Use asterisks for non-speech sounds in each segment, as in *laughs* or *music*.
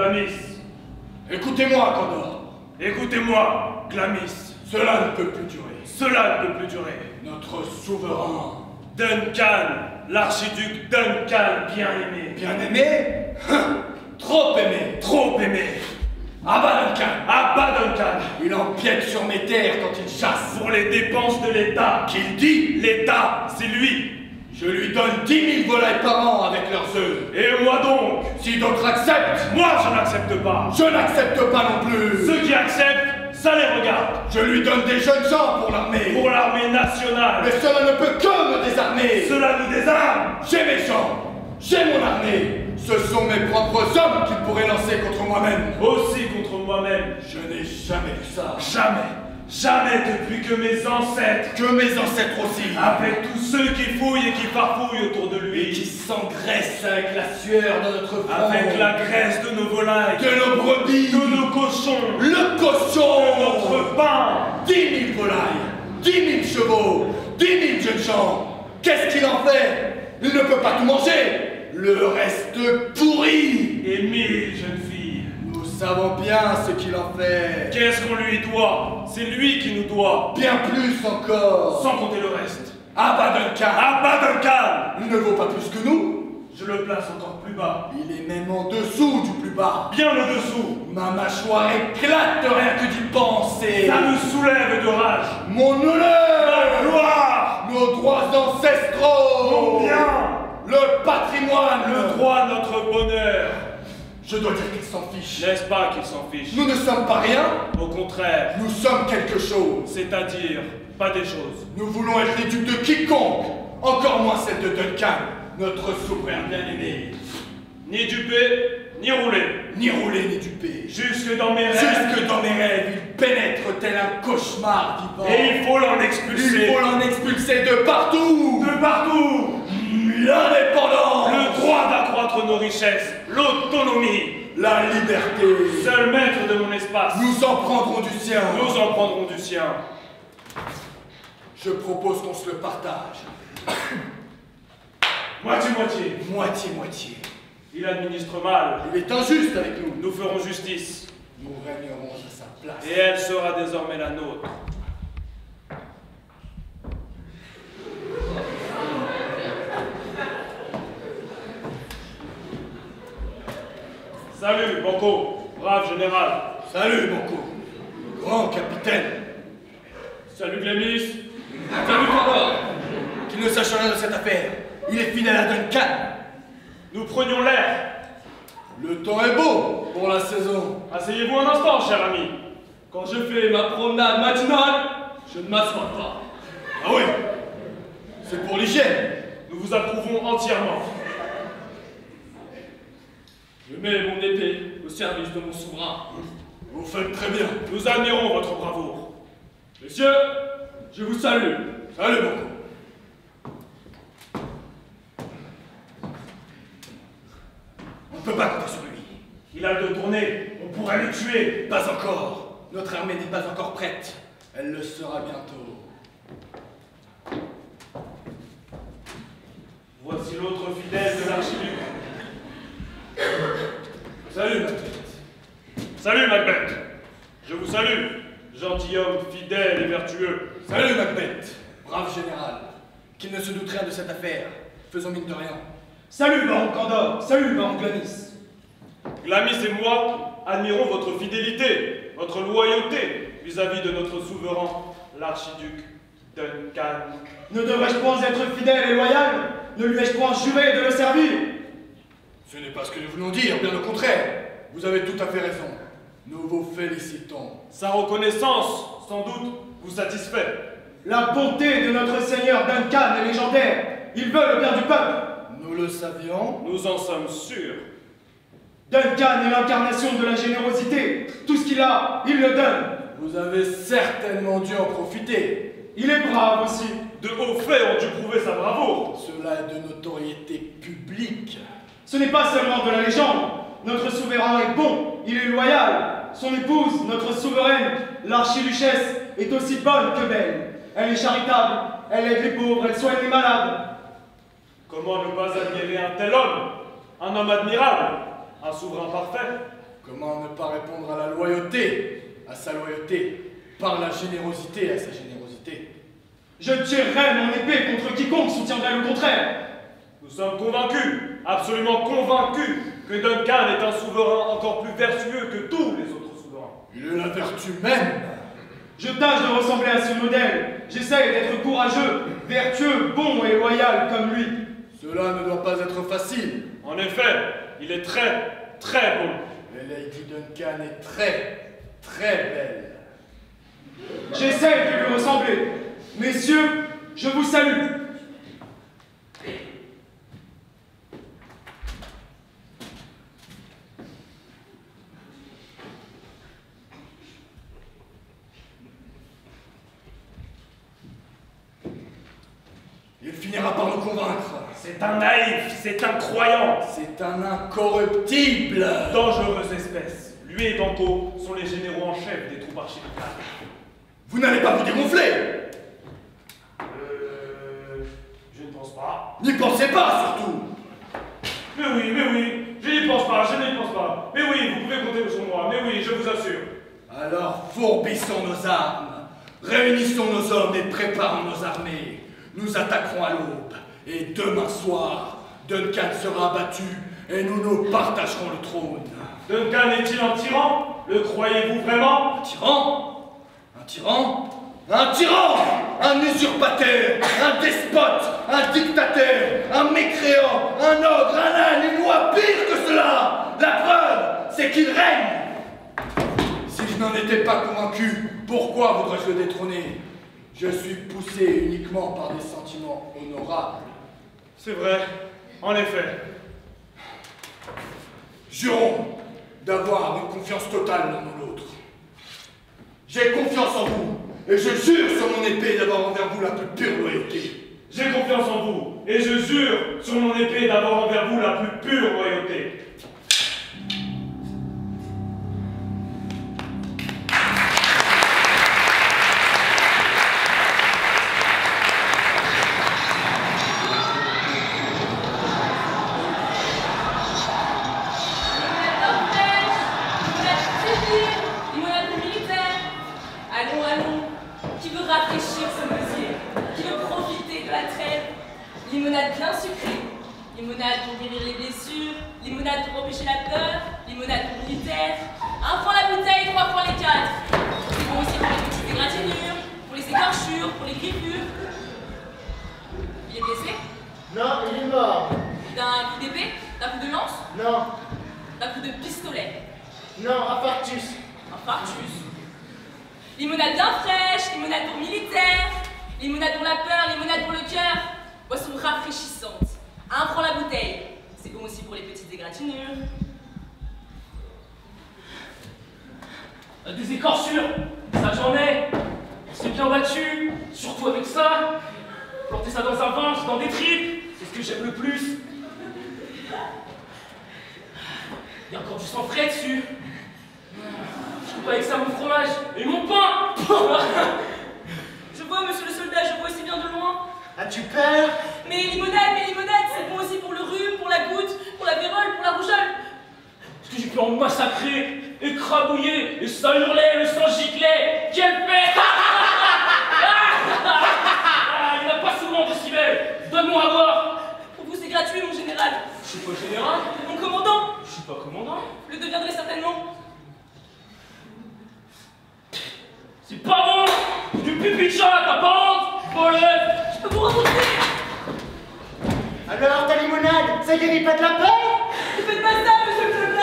Glamis. Écoutez-moi, Candor. Écoutez-moi, Glamis. Cela ne peut plus durer. Cela ne peut plus durer. Notre souverain. Duncan, l'archiduc Duncan, bien aimé. Bien aimé? Hein, Trop aimé. Trop aimé. Abat Duncan. Abat Duncan. Il empiète sur mes terres quand il chasse. Pour les dépenses de l'État. Qu'il dit L'État, c'est lui. Je lui donne 10 000 volailles par an avec leurs œufs. Et moi donc Si d'autres acceptent, Moi, je n'accepte pas. je n'accepte pas non plus. Ceux qui acceptent, ça les regarde. Je lui donne des jeunes gens pour l'armée. Pour l'armée nationale. Mais cela ne peut que me désarmer. Cela nous désarme. J'ai mes gens. J'ai mon armée. Ce sont mes propres hommes qui pourraient lancer contre moi-même. Aussi contre moi-même. Je n'ai jamais vu ça. Jamais, jamais depuis que mes ancêtres, Que mes ancêtres aussi. avec tous ceux qui fouillent et qui farfouillent autour de Et qui lui, s'engraissent avec la sueur de notre front. avec la graisse de nos volailles, De nos brebis. de nos cochons, Le de cochon. notre pain, 10 000 volailles. 10 000 chevaux. 10 000 jeunes gens. Qu'est-ce qu'il en fait? Il ne peut pas tout manger. Le reste pourri. et mille jeunes savons bien ce qu'il en fait. Qu'est-ce qu'on lui doit? C'est lui qui nous doit, Bien plus encore. sans compter le reste. Abba Duncan. Abat Duncan Il ne vaut pas plus que nous. Je le place encore plus bas, Il est même en dessous du plus bas. bien au-dessous. Ma mâchoire éclate de rien que d'y penser. Ça me soulève de rage. Mon Ma honneur. gloire, Nos droits ancestraux. mon bien, Le patrimoine. le droit de notre bonheur. Je dois dire qu'il s'en fiche. N'est-ce pas qu'il s'en fiche Nous ne sommes pas rien. Au contraire, Nous sommes quelque chose. c'est-à-dire pas des choses. Nous voulons être les ducs de quiconque. Encore moins celle de Duncan, notre souverain bien-aimé. Ni dupé, ni roulé. Ni roulé ni dupé. Jusque dans mes rêves. Jusque dans mes rêves, il pénètre tel un cauchemar vivant. Et il faut l'en Il expulser. faut l'en expulser de partout De partout. L'indépendance Le droit d'accroître nos richesses. L'autonomie. La liberté Seul maître de mon espace. Nous en prendrons du sien Nous en prendrons du sien. Je propose qu'on se le partage. *coughs* Moitié-moitié. Moitié-moitié. Il administre mal. Il est injuste avec nous. Nous ferons justice. Nous régnerons à sa place. Et elle sera désormais la nôtre. Salut, Banco, brave général. Salut, mon co. Grand capitaine. Salut, Glémis. Salut, Candor. Qu'il ne sache rien de cette affaire. Il est fidèle à Duncan. Nous prenions l'air. Le temps est beau pour la saison. Asseyez-vous un instant, cher ami. Quand je fais ma promenade matinale, je ne m'assois pas. Ah oui C'est pour l'hygiène. Nous vous approuvons entièrement. Je mets mon épée au service de mon souverain. Vous faites très bien. Nous admirons votre bravoure. Messieurs, je vous salue. Salut, co. On ne peut pas compter sur lui. Il a de tourner. On pourrait le tuer. Pas encore. Notre armée n'est pas encore prête. Elle le sera bientôt. Voici l'autre fidèle de l'archiduc. Salut, Macbeth. Salut, Macbeth. Je vous salue, gentilhomme fidèle et vertueux. Salut, Macbeth. Brave général. Qu'il ne se doute rien de cette affaire. Faisons mine de rien. Salut, baron Candor Salut, baron Glamis Glamis et moi admirons votre fidélité, votre loyauté vis-à-vis de notre souverain, l'archiduc Duncan. Ne devrais-je point être fidèle et loyal? Ne lui ai-je point juré de le servir? Ce n'est pas ce que nous voulons dire, bien au contraire. Vous avez tout à fait raison. Nous vous félicitons. Sa reconnaissance, sans doute, vous satisfait. La bonté de notre seigneur Duncan est légendaire Il veut le bien du peuple Nous le savions. Nous en sommes sûrs. Duncan est l'incarnation de la générosité Tout ce qu'il a, il le donne Vous avez certainement dû en profiter. Il est brave aussi De hauts faits ont dû prouver sa bravoure. Cela est de notoriété publique. Ce n'est pas seulement de la légende. Notre souverain est bon, il est loyal. Son épouse, notre souveraine, l'archiduchesse, est aussi bonne que belle. Elle est charitable, elle aide les pauvres, elle soigne les malades. Comment ne pas admirer un tel homme un homme admirable, un souverain parfait? Comment ne pas répondre à la loyauté, à sa loyauté, par la générosité à sa générosité? Je tirerai mon épée contre quiconque soutiendrait le contraire. Nous sommes convaincus, absolument convaincus, que Duncan est un souverain encore plus vertueux que tous les autres souverains. Il est la vertu même. Je tâche de ressembler à ce modèle. J'essaie d'être courageux, vertueux, bon et loyal comme lui. Cela ne doit pas être facile. En effet, il est très, très bon. Mais Lady Duncan est très, très belle. J'essaie de lui ressembler. Messieurs, je vous salue. Il finira par nous convaincre. C'est un naïf, c'est un croyant, C'est un incorruptible. dangereuse espèce. Lui et Banco sont les généraux en chef des troupes archipelagales. Vous n'allez pas vous dégonfler. Euh. Je ne pense pas. N'y pensez pas, surtout. Mais oui, mais oui, je n'y pense pas, je n'y pense pas. Mais oui, vous pouvez compter sur moi, mais oui, je vous assure. Alors fourbissons nos armes, réunissons nos hommes et préparons nos armées. Nous attaquerons à l'aube, et demain soir, Duncan sera abattu, et nous nous partagerons le trône. Duncan est-il un tyran? Le croyez-vous vraiment? Un tyran? Un tyran? Un tyran! Un usurpateur! Un despote! Un dictateur! Un mécréant! Un ogre! Un âne! Une loi pire que cela! La preuve, c'est qu'il règne! Si je n'en étais pas convaincu, pourquoi voudrais-je le détrôner? Je suis poussé uniquement par des sentiments honorables. C'est vrai, en effet. Jurons d'avoir une confiance totale l'un en l'autre. J'ai confiance en vous, et je jure sur mon épée d'avoir envers vous la plus pure loyauté. J'ai confiance en vous, et je jure sur mon épée d'avoir envers vous la plus pure loyauté. Ça dans des tripes, c'est ce que j'aime le plus. Il y a encore du sang frais dessus. Je coupe avec ça mon fromage et mon pain. Je vois, monsieur le soldat, je vois aussi bien de loin. As-tu peur Mais limonade, mais limonade, c'est bon aussi pour le rhume, pour la goutte, pour la vérole, pour la rougeole. Parce que j'ai pu en massacrer, écrabouiller, et ça hurlait, le sang giclait? Quelle fête Ah, Il n'y en a pas souvent de si Pour vous, c'est gratuit, mon général. Je suis pas général, Mon commandant je suis pas commandant. le deviendrait certainement. C'est pas bon Du pipi de chat, t'as pas honte Je peux vous rembourser Alors, ta limonade, ça guérit pas de la peur? Ne faites pas ça, monsieur le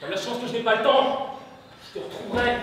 T'as la chance que je n'ai pas le temps. Je te retrouverai.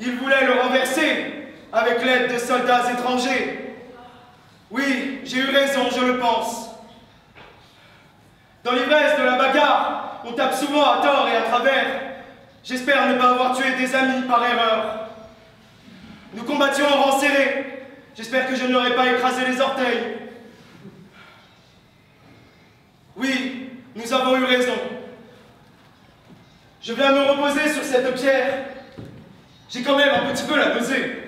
Ils voulaient le renverser avec l'aide de soldats étrangers. Oui, j'ai eu raison, je le pense. Dans l'ivresse de la bagarre, on tape souvent à tort et à travers. J'espère ne pas avoir tué des amis par erreur. Nous combattions en rang serré. J'espère que je n'aurais pas écrasé les orteils. Oui, nous avons eu raison. Je viens me reposer sur cette pierre. J'ai quand même un petit peu la pesée.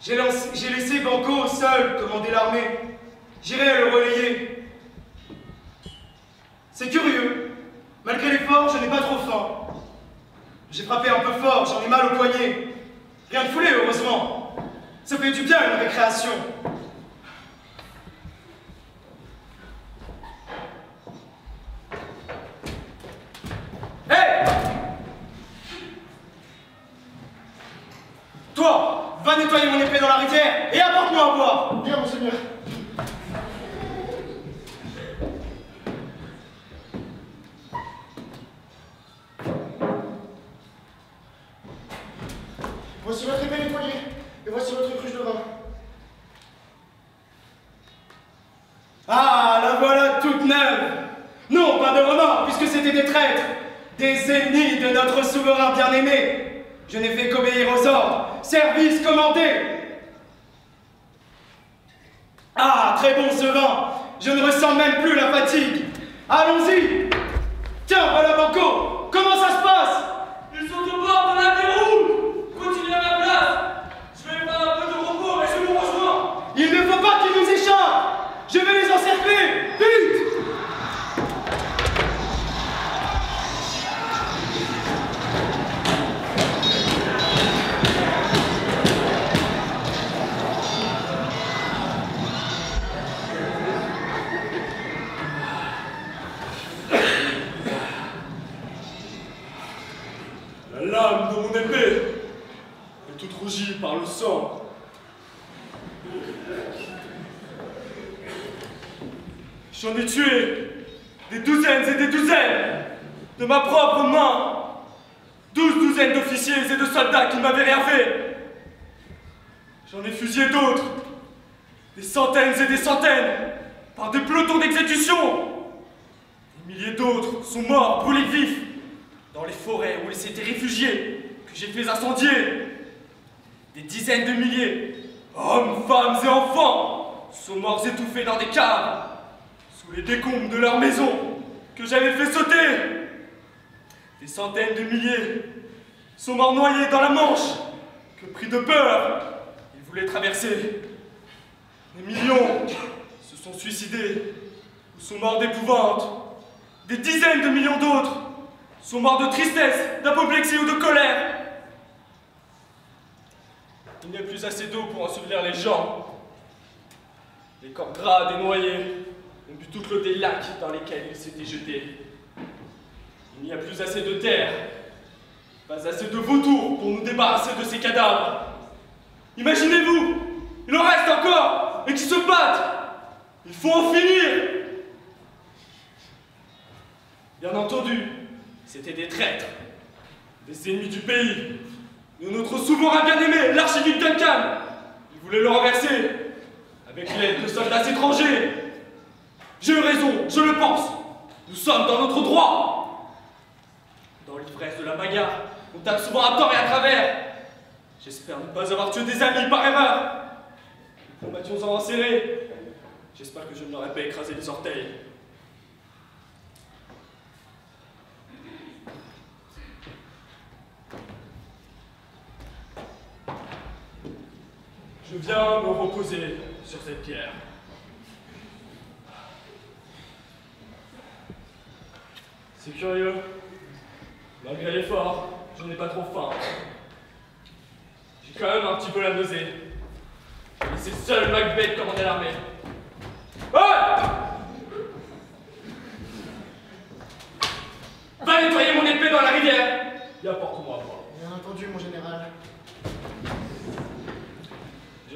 J'ai laissé Banco seul commander l'armée. J'irai le relayer. C'est curieux. Malgré l'effort, je n'ai pas trop faim. J'ai frappé un peu fort, j'en ai mal au poignet. Rien de foulé, heureusement. Ça fait du bien une récréation. Hé Toi, va nettoyer mon épée dans la rivière et apporte-moi à boire. Bien, monseigneur. Voici votre épée nettoyée, et voici votre cruche de vin. Ah, la voilà toute neuve Non, pas de remords, puisque c'était des traîtres, des ennemis de notre souverain bien-aimé. Je n'ai fait qu'obéir aux ordres, service commandé. Ah, très bon ce vin, je ne ressens même plus la fatigue. Allons-y. Tiens, voilà Banco, comment ça se passe? Ils sont au bord de la par le sang. J'en ai tué des douzaines et des douzaines de ma propre main. Douze douzaines d'officiers et de soldats qui m'avaient rien. J'en ai fusillé d'autres, des centaines et des centaines, par des pelotons d'exécution. Des milliers d'autres sont morts brûlés vifs dans les forêts où ils s'étaient réfugiés, que j'ai fait incendier. Des dizaines de milliers, hommes, femmes et enfants, sont morts étouffés dans des caves, sous les décombres de leurs maisons, que j'avais fait sauter. Des centaines de milliers sont morts noyés dans la Manche, que pris de peur, ils voulaient traverser. Des millions se sont suicidés ou sont morts d'épouvante. Des dizaines de millions d'autres sont morts de tristesse, d'apoplexie ou de colère. Il n'y a plus assez d'eau pour ensevelir les gens. Les corps gras des noyés ont bu toute l'eau des lacs dans lesquels ils s'étaient jetés. Il n'y a plus assez de terre, pas assez de vautours pour nous débarrasser de ces cadavres. Imaginez-vous, il en reste encore et qui se battent. Il faut en finir. Bien entendu, c'était des traîtres, les ennemis du pays, de notre souverain bien-aimé, l'archiduc Duncan. Ils voulaient le renverser, avec l'aide de soldats étrangers. J'ai eu raison, je le pense. Nous sommes dans notre droit. Dans l'ivresse de la bagarre, on tape souvent à tort et à travers. J'espère ne pas avoir tué des amis par erreur. Nous combattions en serré. J'espère que je ne leur ai pas écrasé les orteils. Je viens me reposer sur cette pierre. C'est curieux. Malgré l'effort, je n'ai pas trop faim. J'ai quand même un petit peu la nausée. Et c'est seul Macbeth commandait l'armée. Oh Va nettoyer mon épée dans la rivière et apporte-moi à boire. Bien entendu, mon général.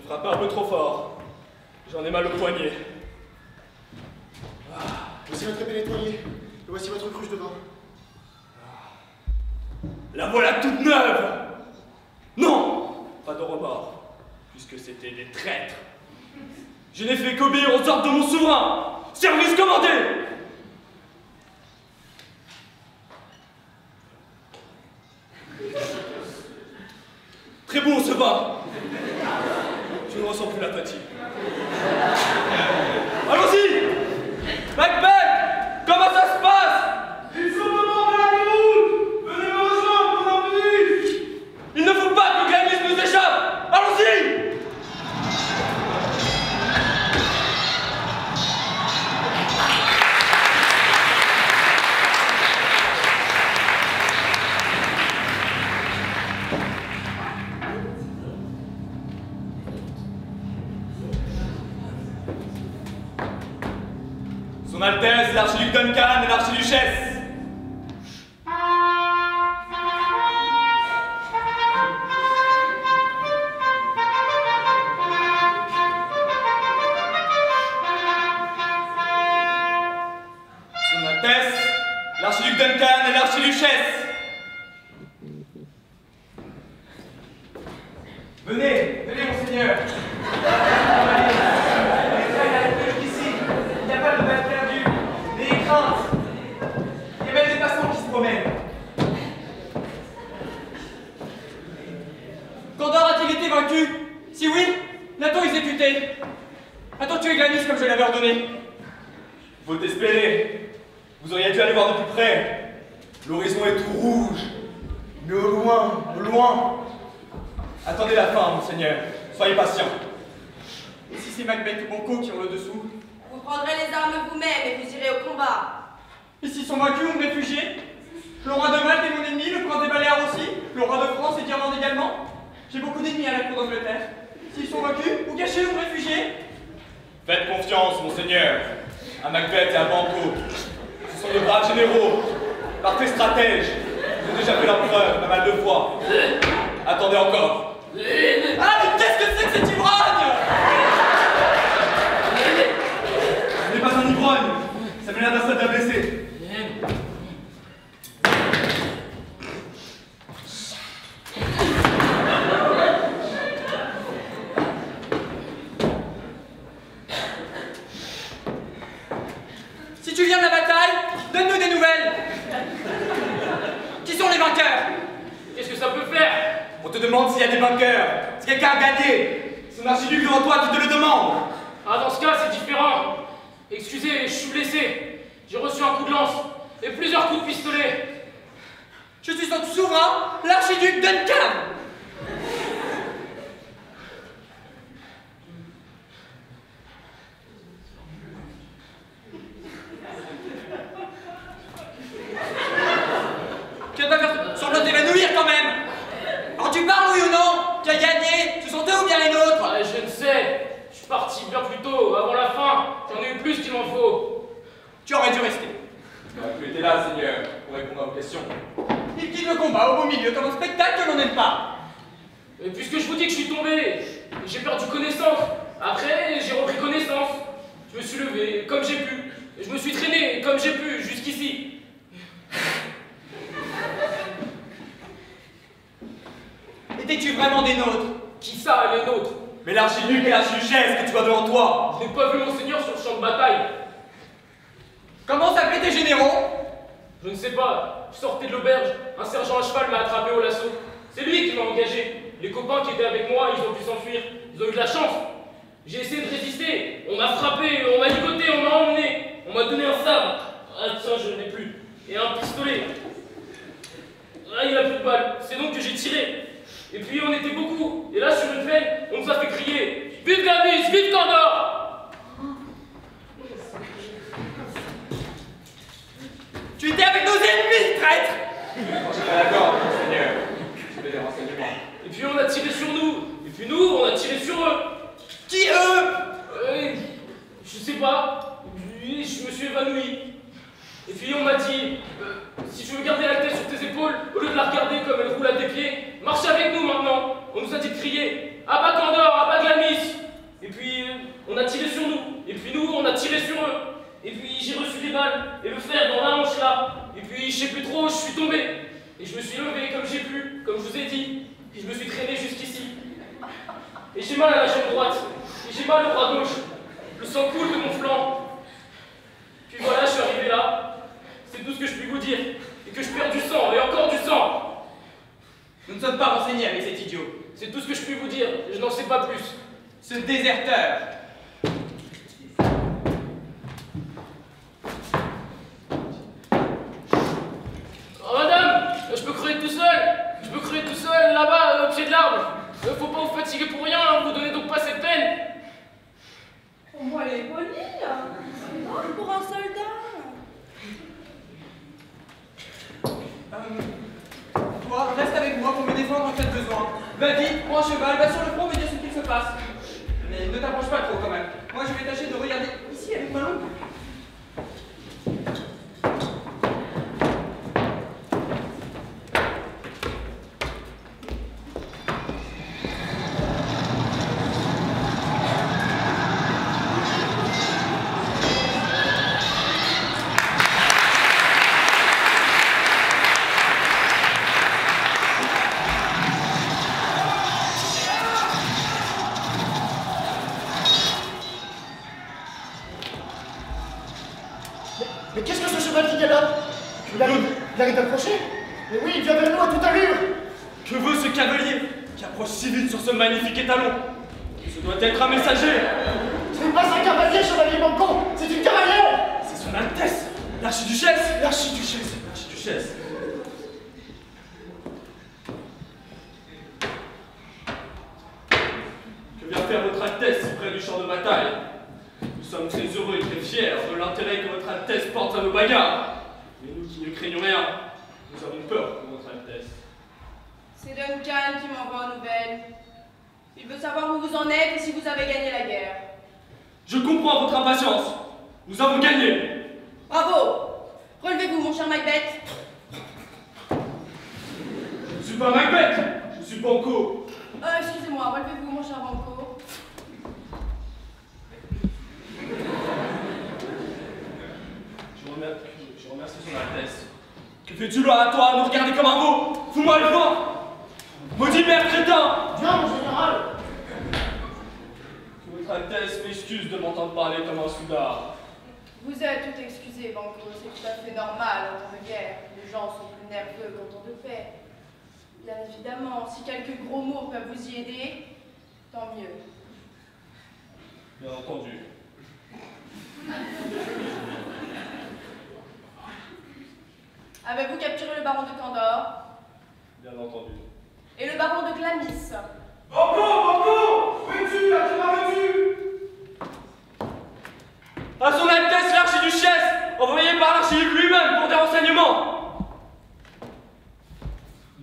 Frappé un peu trop fort. J'en ai mal au poignet. Voici votre épée nettoyée. Et voici votre cruche de vin. La voilà toute neuve Non Pas de remords, puisque c'était des traîtres. Je n'ai fait qu'obéir aux ordres de mon souverain Service commandé Très bon ce vin Je ne ressens plus la fatigue. Allons-y Macbeth Comment ça se Altesse l'archiduc Duncan et l'archiduchesse Son Altesse, l'archiduc Duncan et l'archiduchesse. Venez, venez, monseigneur. Ici, il n'y a pas de balle perdue, des craintes. Il y a même des passants qui se promènent. Candor a-t-il été vaincu Si oui, l'a-t-on exécuté A-t-on tué Glanis comme je l'avais ordonné Faut espérer. Vous auriez dû aller voir de plus près. L'horizon est tout rouge. Mais au loin, au loin. Attendez la fin, monseigneur. Soyez patient. Et si c'est Macbeth ou Banco qui ont le dessous? Vous prendrez les armes vous-même et vous irez au combat. Et s'ils sont vaincus ou réfugiés Le roi de Malte est mon ennemi, le prince des Baléares aussi, le roi de France et d'Irlande également? J'ai beaucoup d'ennemis à la cour d'Angleterre. S'ils sont vaincus, ou cachés ou réfugiés Faites confiance, monseigneur. À Macbeth et à Banco. Ce sont de braves généraux. Partez stratèges. Ils ont déjà fait leur preuve, pas mal de fois. Attendez encore. Ah, mais qu'est-ce que c'est que cet ivrogne? Ce n'est pas un ivrogne. Ça m'a l'air d'un soldat blessé. Si tu viens de la bataille, donne-nous des nouvelles Qui sont les vainqueurs Qu'est-ce que ça peut faire On te Si quelqu'un a gagné. C'est un archiduc devant toi qui te le demande. Ah, dans ce cas, c'est différent. Excusez, je suis blessé. J'ai reçu un coup de lance et plusieurs coups de pistolet. Je suis notre souverain, l'archiduc Duncan le bras gauche. Le sang coule de mon flanc. Puis voilà, je suis arrivé là. C'est tout ce que je puis vous dire. Et que je perds du sang, et encore du sang. Nous ne sommes pas renseignés avec cet idiot. C'est tout ce que je puis vous dire. Je n'en sais pas plus. Ce déserteur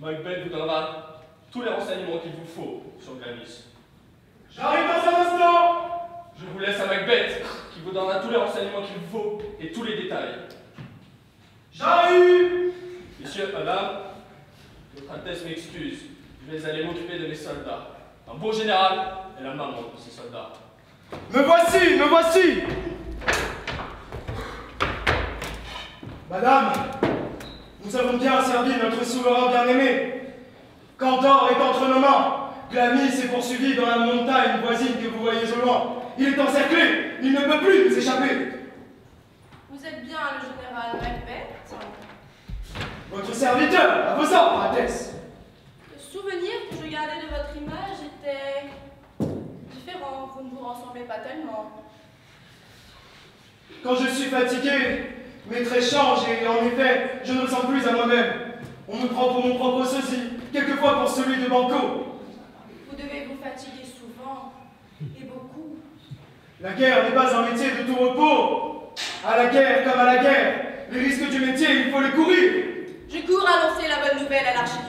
Macbeth vous donnera tous les renseignements qu'il vous faut sur Glamis. J'arrive dans un instant Je vous laisse à Macbeth, qui vous donnera tous les renseignements qu'il vous faut et tous les détails. J'arrive Monsieur, madame, votre Altesse m'excuse. Je vais aller m'occuper de mes soldats. Un beau général et la maman de ces soldats. Me voici, me voici Madame, nous avons bien servi notre souverain bien-aimé. Candor est entre nos mains. Glamis est poursuivi dans la montagne voisine que vous voyez au loin. Il est encerclé. Il ne peut plus nous échapper. Vous êtes bien le général Macbeth Votre serviteur, à vos ordres, Athès. Le souvenir que je gardais de votre image était différent. Vous ne vous ressemblez pas tellement. Quand je suis fatigué, mes traits changent et en effet, je ne me sens plus à moi-même. On me prend pour mon propre sosie, quelquefois pour celui de Banco. Vous devez vous fatiguer souvent et beaucoup. La guerre n'est pas un métier de tout repos. À la guerre comme à la guerre, les risques du métier, il faut les courir. Je cours annoncer la bonne nouvelle à l'archiduc.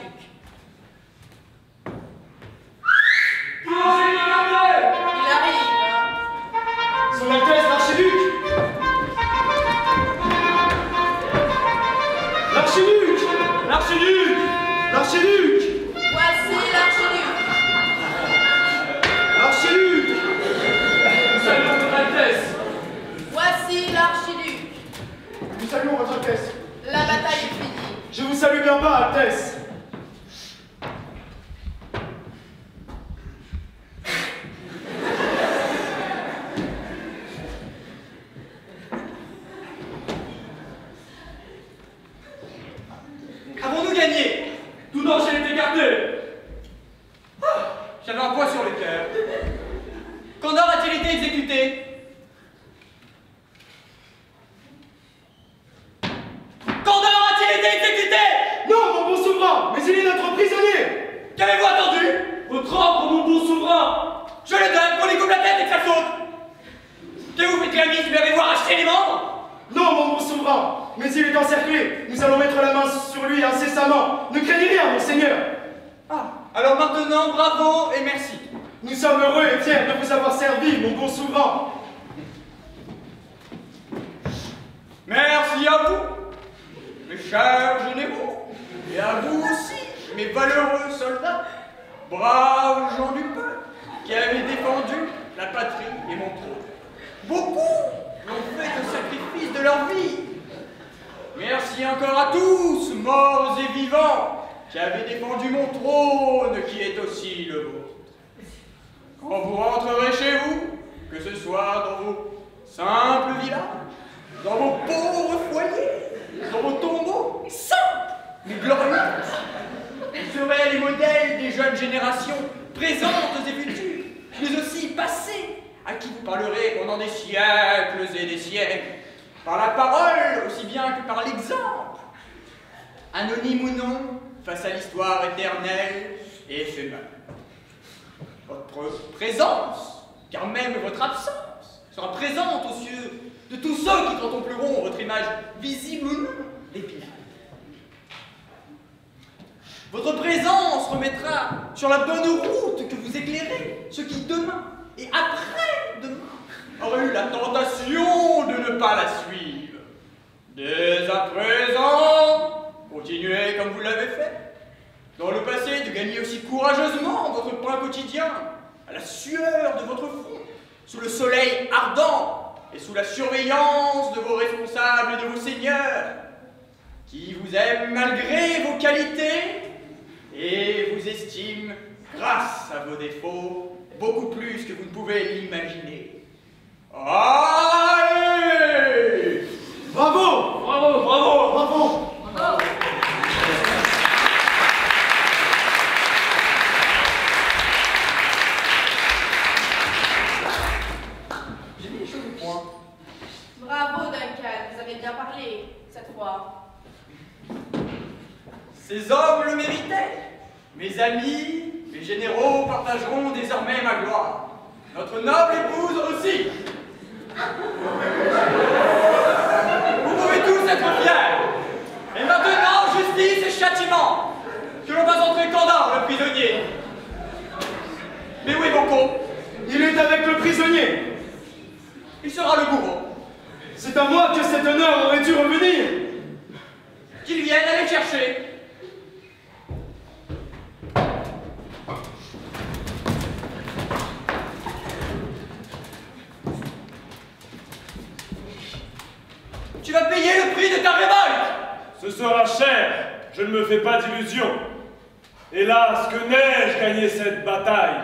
Il arrive. hein. Son Altesse l'archiduc L'archiduc saluons votre Altesse. La bataille est finie. Je vous salue bien bas, Altesse Avons-nous gagné? Tout danger est écarté J'avais un poids sur le cœur. Candor a-t-il été exécuté Candor a-t-il été exécuté Non, mon bon souverain Mais il est notre prisonnier Qu'avez-vous attendu. Votre ordre, mon bon souverain. Je le donne qu'on lui coupe la tête et que ça saute Que vous faites l'ami Lui avez-vous arraché les membres? Non, mon bon souverain Mais il est encerclé. Nous allons mettre la main sur lui incessamment. Ne craignez rien, mon seigneur Ah, alors maintenant, bravo et merci. Nous sommes heureux et fiers de vous avoir servi, mon bon souverain. Merci à vous, mes chers généraux, et à vous aussi, mes valeureux soldats, braves gens du peuple, qui avez défendu la patrie et mon trône. Beaucoup l'ont fait au sacrifice de leur vie. Merci encore à tous, morts et vivants, qui avez défendu mon trône, qui est aussi le vôtre. Quand vous rentrerez chez vous, que ce soit dans vos simples villages, dans vos pauvres foyers, dans vos tombeaux simples mais glorieux, serez les modèles des jeunes générations présentes et futures, mais aussi passées, à qui vous parlerez pendant des siècles et des siècles, par la parole aussi bien que par l'exemple. Anonyme ou non, face à l'histoire éternelle et éphémère. Votre présence, car même votre absence, sera présente aux yeux de tous ceux qui contempleront votre image visible ou non. Votre présence remettra sur la bonne route que vous éclairez ceux qui demain et après-demain auraient eu la tentation de ne pas la suivre. Dès à présent, continuez comme vous l'avez fait. Dans le passé, de gagner aussi courageusement votre pain quotidien, à la sueur de votre front, sous le soleil ardent et sous la surveillance de vos responsables et de vos seigneurs, qui vous aiment malgré vos qualités et vous estiment, grâce à vos défauts, beaucoup plus que vous ne pouvez l'imaginer. Allez Bravo Bravo, bravo Bravo J'ai mis les choses au point. Bravo, Duncan. Vous avez bien parlé cette fois. Ces hommes le méritaient. Mes amis, mes généraux partageront désormais ma gloire. Notre noble épouse aussi. Vous pouvez tous être fiers. Et maintenant, justice et châtiment. Que l'on fasse entrer Candor, le prisonnier. Mais est Banco? Il est avec le prisonnier Il sera le bourreau. C'est à moi que cet honneur aurait dû revenir Qu'il vienne aller chercher. Vas payer le prix de ta révolte Ce sera cher, je ne me fais pas d'illusions. Hélas, que n'ai-je gagné cette bataille?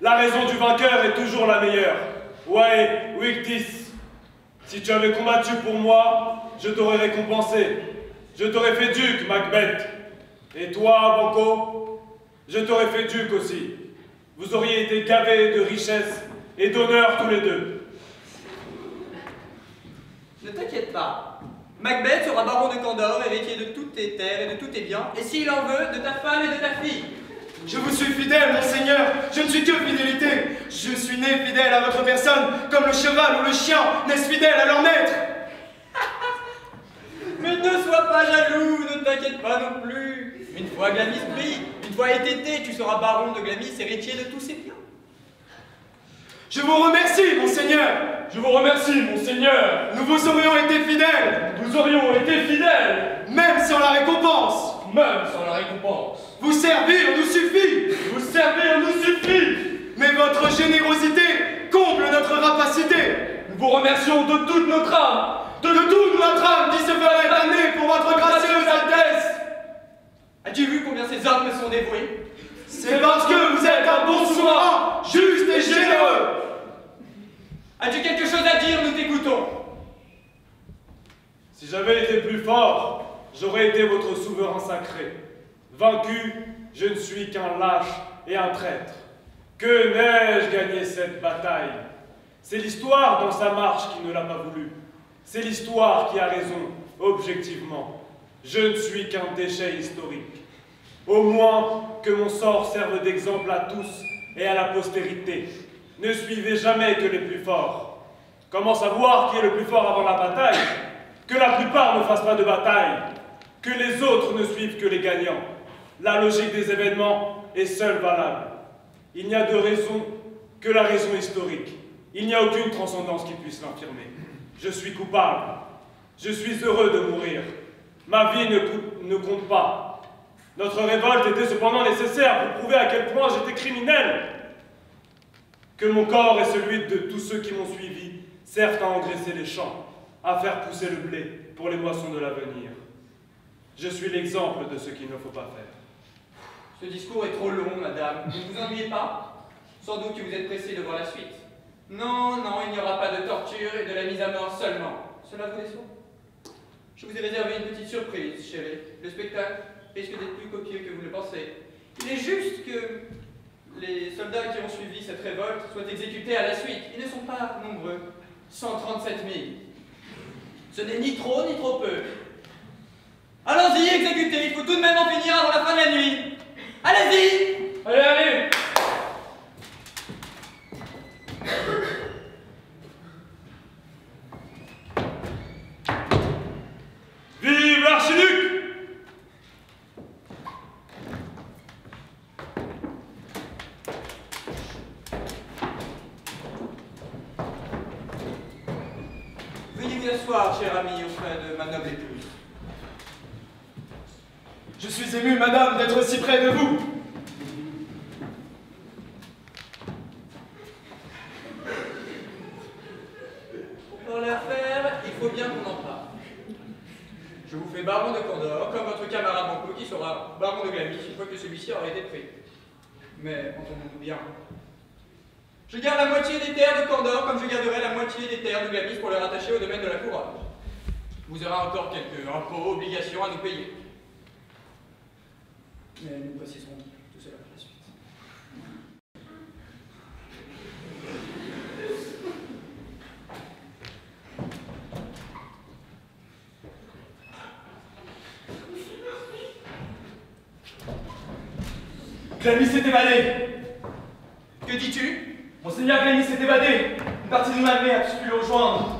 La raison du vainqueur est toujours la meilleure. Ouais, Wictis, si tu avais combattu pour moi, je t'aurais récompensé. Je t'aurais fait duc, Macbeth. Et toi, Banco, je t'aurais fait duc aussi. Vous auriez été gavés de richesse et d'honneur tous les deux. Ne t'inquiète pas. Macbeth sera baron de Candor, héritier de toutes tes terres et de tous tes biens, et s'il en veut, de ta femme et de ta fille. Je vous suis fidèle, mon seigneur. Je ne suis que fidélité. Je suis né fidèle à votre personne, comme le cheval ou le chien naissent fidèles à leur maître. *laughs* Mais ne sois pas jaloux, ne t'inquiète pas non plus. Une fois Glamis pris, une fois étété, tu seras baron de Glamis, héritier de tous ses biens. Je vous remercie, mon seigneur. Je vous remercie, mon seigneur. Nous vous aurions été fidèles, Nous aurions été fidèles, même sans la récompense. même sans la récompense. Vous servir nous suffit, Vous servir nous suffit. mais votre générosité comble notre rapacité. Nous vous remercions de toute notre âme, De toute notre âme qui se ferait damner pour votre gracieuse Altesse. As-tu vu combien ces hommes me sont dévoués C'est parce que vous êtes un bon souverain, juste et généreux. As-tu quelque chose à dire Nous t'écoutons? Si j'avais été plus fort, j'aurais été votre souverain sacré. Vaincu, je ne suis qu'un lâche et un traître. Que n'ai-je gagné cette bataille? C'est l'histoire dans sa marche qui ne l'a pas voulu. C'est l'histoire qui a raison, objectivement. Je ne suis qu'un déchet historique. Au moins que mon sort serve d'exemple à tous et à la postérité. Ne suivez jamais que les plus forts. Comment savoir qui est le plus fort avant la bataille? Que la plupart ne fassent pas de bataille. Que les autres ne suivent que les gagnants. La logique des événements est seule valable. Il n'y a de raison que la raison historique. Il n'y a aucune transcendance qui puisse l'infirmer. Je suis coupable. Je suis heureux de mourir. Ma vie ne, ne compte pas. Notre révolte était cependant nécessaire pour prouver à quel point j'étais criminel. Que mon corps et celui de tous ceux qui m'ont suivi servent à engraisser les champs, à faire pousser le blé pour les moissons de l'avenir. Je suis l'exemple de ce qu'il ne faut pas faire. Ce discours est trop long, madame. Ne vous ennuyez pas Sans doute que vous êtes pressé de voir la suite. Non, non, il n'y aura pas de torture et de la mise à mort seulement. Cela vous déçoit? Je vous ai réservé une petite surprise, chérie. Le spectacle risque d'être plus copieux que vous le pensez. Il est juste que les soldats qui ont suivi cette révolte soient exécutés à la suite. Ils ne sont pas nombreux. 137 000. Ce n'est ni trop ni trop peu. Allons-y, exécutez, il faut tout de même en finir avant la fin de la nuit. Allez-y Allez, allez Vive l'archiduc Veuillez vous asseoir, cher ami, auprès de ma noble épouse. Je suis ému, madame, d'être si près de vous. Pour l'affaire, il faut bien qu'on en parle. Je vous fais baron de Condor, comme votre camarade Banco qui sera baron de Glamis une fois que celui-ci aura été pris. Mais entendons-nous bien. Je garde la moitié des terres de Condor comme je garderai la moitié des terres de Glamis pour les rattacher au domaine de la couronne. Vous aurez encore quelques impôts, obligations à nous payer. Mais nous préciserons tout cela par la suite. Glammy s'est évadé. Que dis-tu? Monseigneur Glammy s'est évadé. Une partie de ma mère a pu le rejoindre.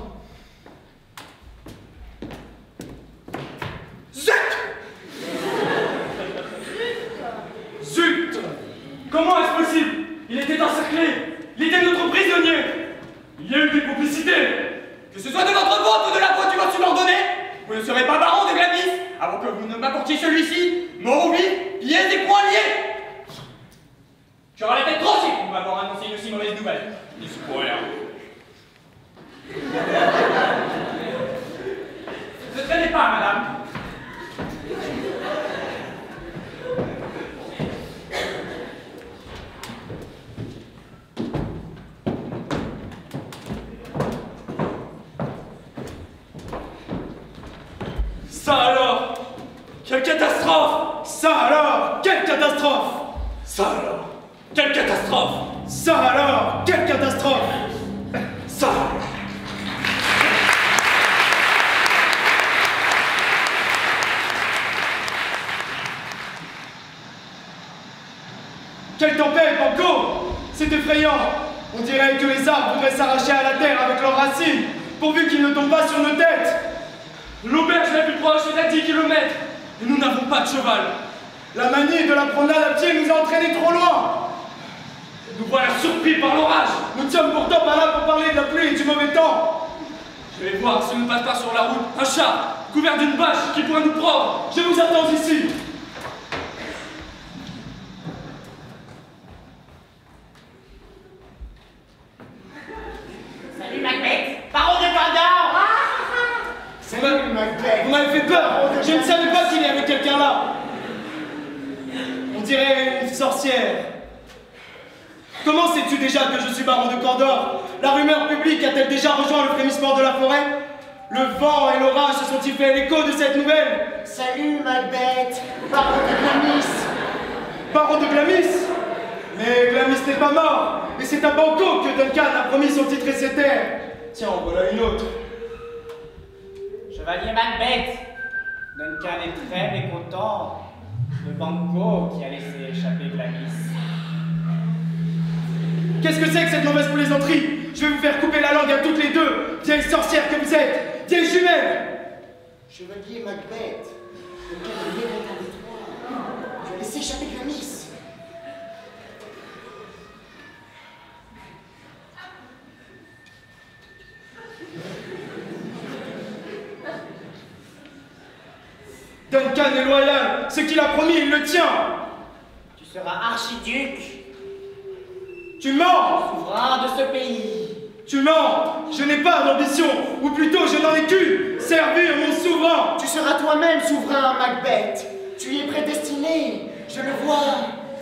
Souverain, Macbeth. Tu y es prédestiné. Je le vois.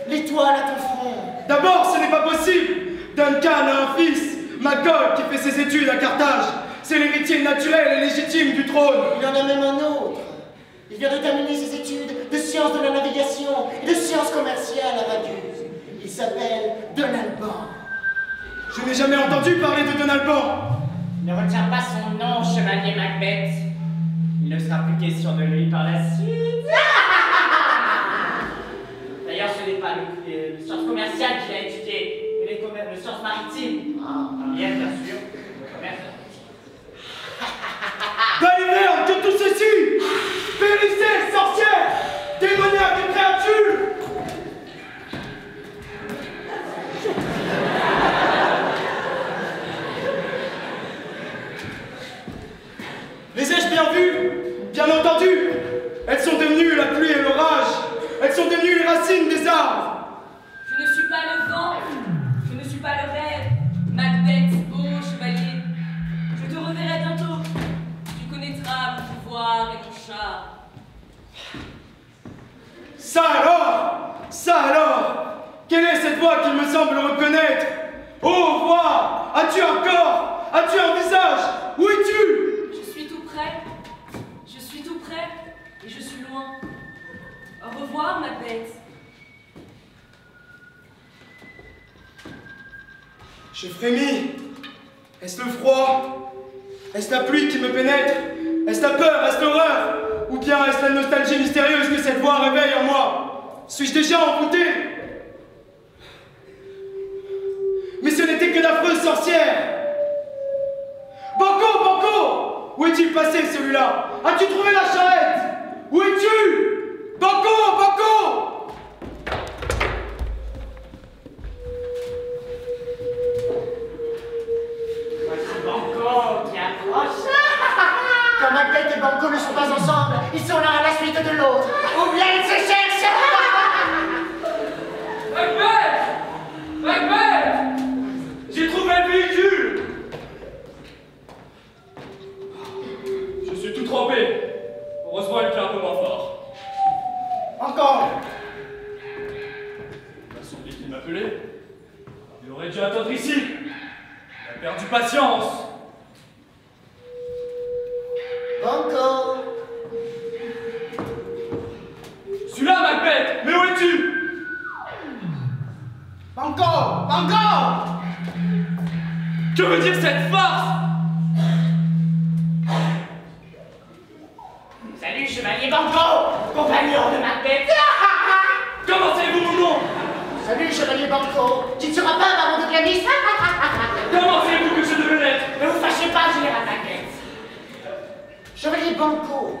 L'étoile à ton front. D'abord, ce n'est pas possible Duncan a un fils, Magog, qui fait ses études à Carthage. C'est l'héritier naturel et légitime du trône. Il y en a même un autre. Il vient de terminer ses études de sciences de la navigation et de sciences commerciales à Radius. Il s'appelle Donalban. Je n'ai jamais entendu parler de Donalban. Ne retiens pas son nom, chevalier Macbeth. Il ne sera plus question de lui par la suite. *laughs* D'ailleurs, ce n'est pas le, le- le sciences commerciales qu'il a étudié, mais les, commer- les sciences maritimes. Ah. Bien, bien sûr. Le commerce. Galiverne, que tout ceci Périssez, sorcière Démoniaque et créature Les ai-je bien Bien entendu Elles sont devenues la pluie et l'orage. Elles sont devenues les racines des arbres. Je ne suis pas le vent, je ne suis pas le rêve. Macbeth, ô chevalier, je te reverrai bientôt. Tu connaîtras mon pouvoir et mon char. Ça alors Ça alors Quelle est cette voix qu'il me semble reconnaître? Oh voix As-tu un corps? As-tu un visage? Où es-tu? Je suis tout près, et je suis loin. Au revoir, Macbeth. Je frémis. Est-ce le froid? Est-ce la pluie qui me pénètre? Est-ce la peur? Est-ce l'horreur? Ou bien est-ce la nostalgie mystérieuse que cette voix réveille en moi? Suis-je déjà envoûté? Mais ce n'était que d'affreuses sorcières. Banco, Banco Où est-il passé celui-là? As-tu trouvé la charrette? Où es-tu? Banco, Banco! Voici Banco qui approche. Quand Macbeth et Banco ne sont pas ensemble, ils sont l'un à la suite de l'autre. Ou bien ils se cherchent. Macbeth! Macbeth! J'ai trouvé le véhicule suis tout trempé. Heureusement, elle tient un peu moins fort. Encore Il m'a semblé qu'il m'appelait. Il aurait dû attendre ici. Il a perdu patience. Encore Celui-là, Macbeth Mais où es-tu? Encore Encore Que veut dire cette farce Salut, chevalier Banco, compagnon de Macbeth. Comment savez-vous mon nom? Salut, chevalier Banco. Tu ne seras pas baron de Glamis? Comment savez-vous que je devais l'être? Ne vous fâchez pas, général Macbeth. Chevalier Banco.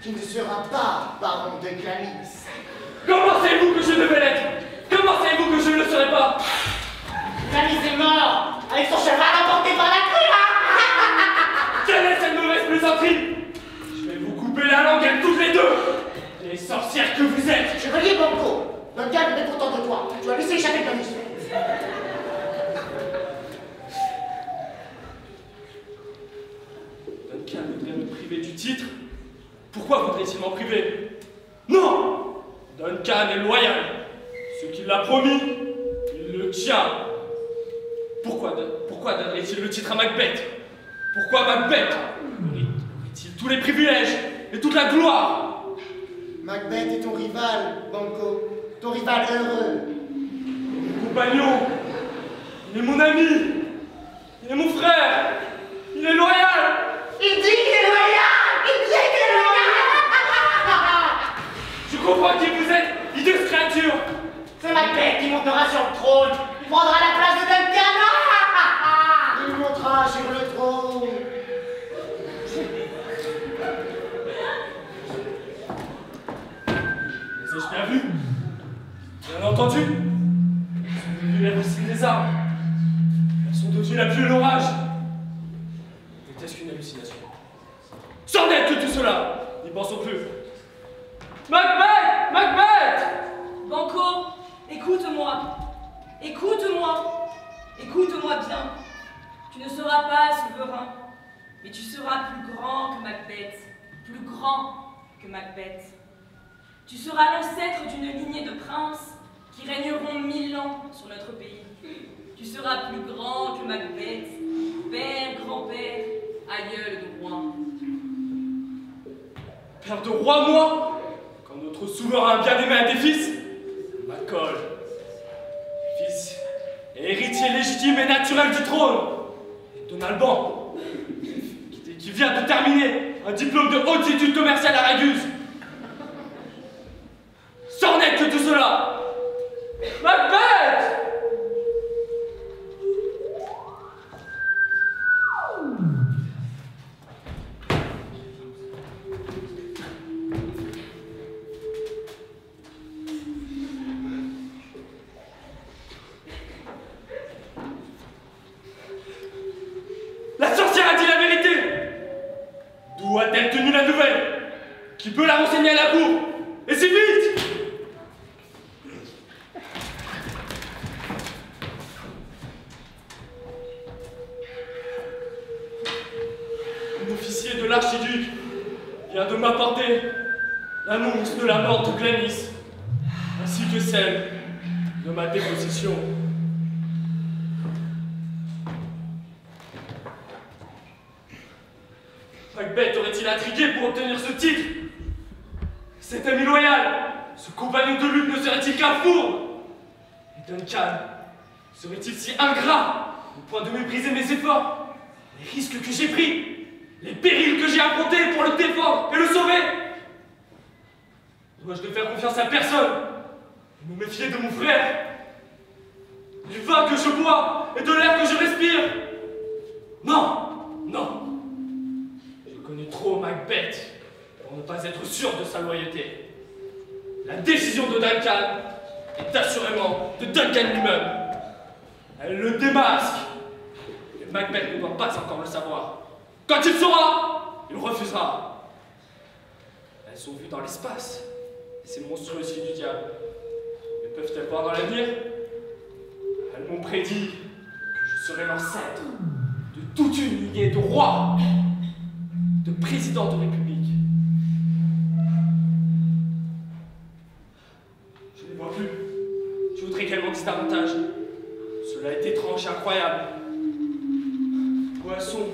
Tu ne seras pas baron de Glamis. Comment savez-vous que je devais l'être? Comment savez-vous que je ne le serai pas? Glamis est mort, avec son cheval Les sorcières que vous êtes. Chevalier Banco, Duncan est content de toi. Tu as laissé échapper Glamis. Duncan voudrait me priver du titre. Pourquoi voudrait-il m'en priver? Non! Duncan est loyal. Ce qu'il a promis, il le tient. Pourquoi, pourquoi donnerait-il le titre à Macbeth? Pourquoi Macbeth? Aurait-il tous les privilèges et toute la gloire? Macbeth est ton rival, Banco. Ton rival heureux. compagnon, il est mon ami, il est mon frère, il est loyal. Il dit qu'il est loyal Il dit qu'il est loyal *laughs* Je comprends qui vous êtes, hideuse créature. C'est Macbeth qui montera sur le trône. Il prendra la place de Duncan. *laughs* Il montera sur le trône. Ai-je bien vus Bien entendu Elles sont devenues la racine des arbres. Elles sont devenues la pluie et l'orage. Était-ce qu'une hallucination? C'en est que tout cela N'y pensons plus. Macbeth Macbeth Banco, écoute-moi. Écoute-moi. Écoute-moi bien. Tu ne seras pas souverain, mais tu seras plus grand que Macbeth. Plus grand que Macbeth. Tu seras l'ancêtre d'une lignée de princes qui régneront mille ans sur notre pays. Tu seras plus grand que Macbeth, père, grand-père, aïeul de roi. Père de roi, moi Quand notre souverain bien-aimé a des fils Macol. Fils héritier légitime et naturel du trône. Et qui, qui vient de terminer un diplôme de haute étude commerciale à Raguse. C'en que tout cela. Macbeth La sorcière a dit la vérité. D'où a-t-elle tenu la nouvelle? Qui peut la renseigner à la cour? Et si vite de la mort de Glennis, ainsi que celle de ma déposition. Macbeth aurait-il intrigué pour obtenir ce titre? Cet ami loyal, ce compagnon de lutte ne serait-il qu'un fourbe Et Duncan serait-il si ingrat au point de mépriser mes efforts, les risques que j'ai pris, les périls que j'ai affrontés pour le défendre et le sauver? Dois-je ne faire confiance à personne et me méfier de mon frère Du vin que je bois et de l'air que je respire Non, non, je connais trop Macbeth pour ne pas être sûr de sa loyauté. La décision de Duncan est assurément de Duncan lui-même. Elle le démasque. Et Macbeth ne doit pas encore le savoir. Quand il saura, il refusera. Elles sont vues dans l'espace, ces monstrueuses filles du diable. Mais peuvent-elles voir dans l'avenir? Elles m'ont prédit que je serais l'ancêtre de toute une lignée de rois de président de République. Je ne les vois plus. Je voudrais qu'elle m'en dise davantage. Cela est étrange et incroyable. Poisson.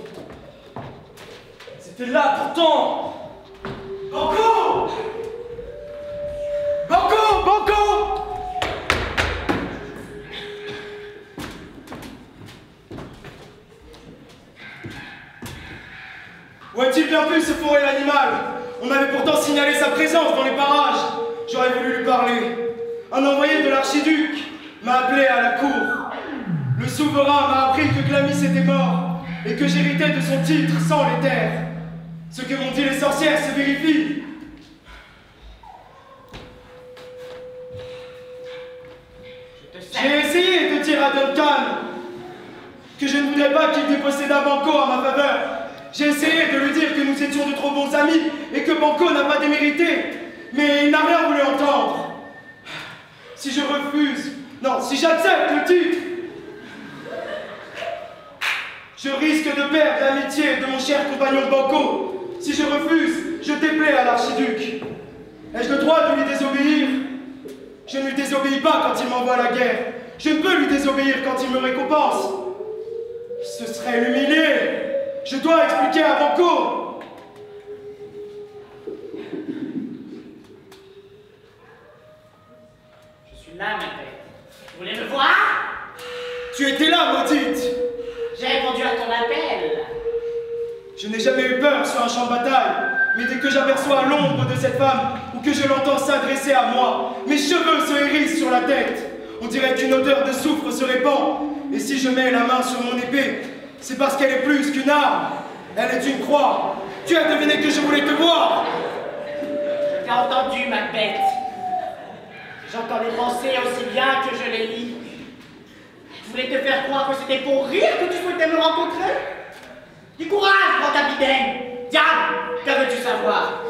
C'était là pourtant Banco Banco Où a-t-il bien pu se fourrer l'animal On avait pourtant signalé sa présence dans les parages. J'aurais voulu lui parler. Un envoyé de l'archiduc m'a appelé à la cour. Le souverain m'a appris que Glamis était mort et que j'héritais de son titre sans les terres. Ce que m'ont dit les sorcières se vérifie. J'ai essayé de dire à Duncan que je ne voudrais pas qu'il dépossédât Banco à ma faveur. J'ai essayé de lui dire que nous étions de trop bons amis et que Banco n'a pas démérité. Mais il n'a rien voulu entendre. Si je refuse, non, si j'accepte le titre, je risque de perdre l'amitié de mon cher compagnon Banco. Si je refuse, je déplais à l'archiduc. Ai-je le droit de lui désobéir? Je ne lui désobéis pas quand il m'envoie à la guerre. Je ne peux lui désobéir quand il me récompense. Ce serait l'humilier. Je dois expliquer à Banco. Je suis là, ma tête. Vous voulez me voir? Tu étais là, maudite. J'ai répondu à ton appel. Je n'ai jamais eu peur sur un champ de bataille, mais dès que j'aperçois l'ombre de cette femme ou que je l'entends s'adresser à moi, mes cheveux se hérissent sur la tête. On dirait qu'une odeur de soufre se répand, et si je mets la main sur mon épée, c'est parce qu'elle est plus qu'une arme. Elle est une croix. Tu as deviné que je voulais te voir. T'ai entendu, Macbeth. J'entends les pensées aussi bien que je les lis. Je voulais te faire croire que c'était pour rire que tu souhaitais me rencontrer? Du courage, grand capitaine. Diable, que veux-tu savoir?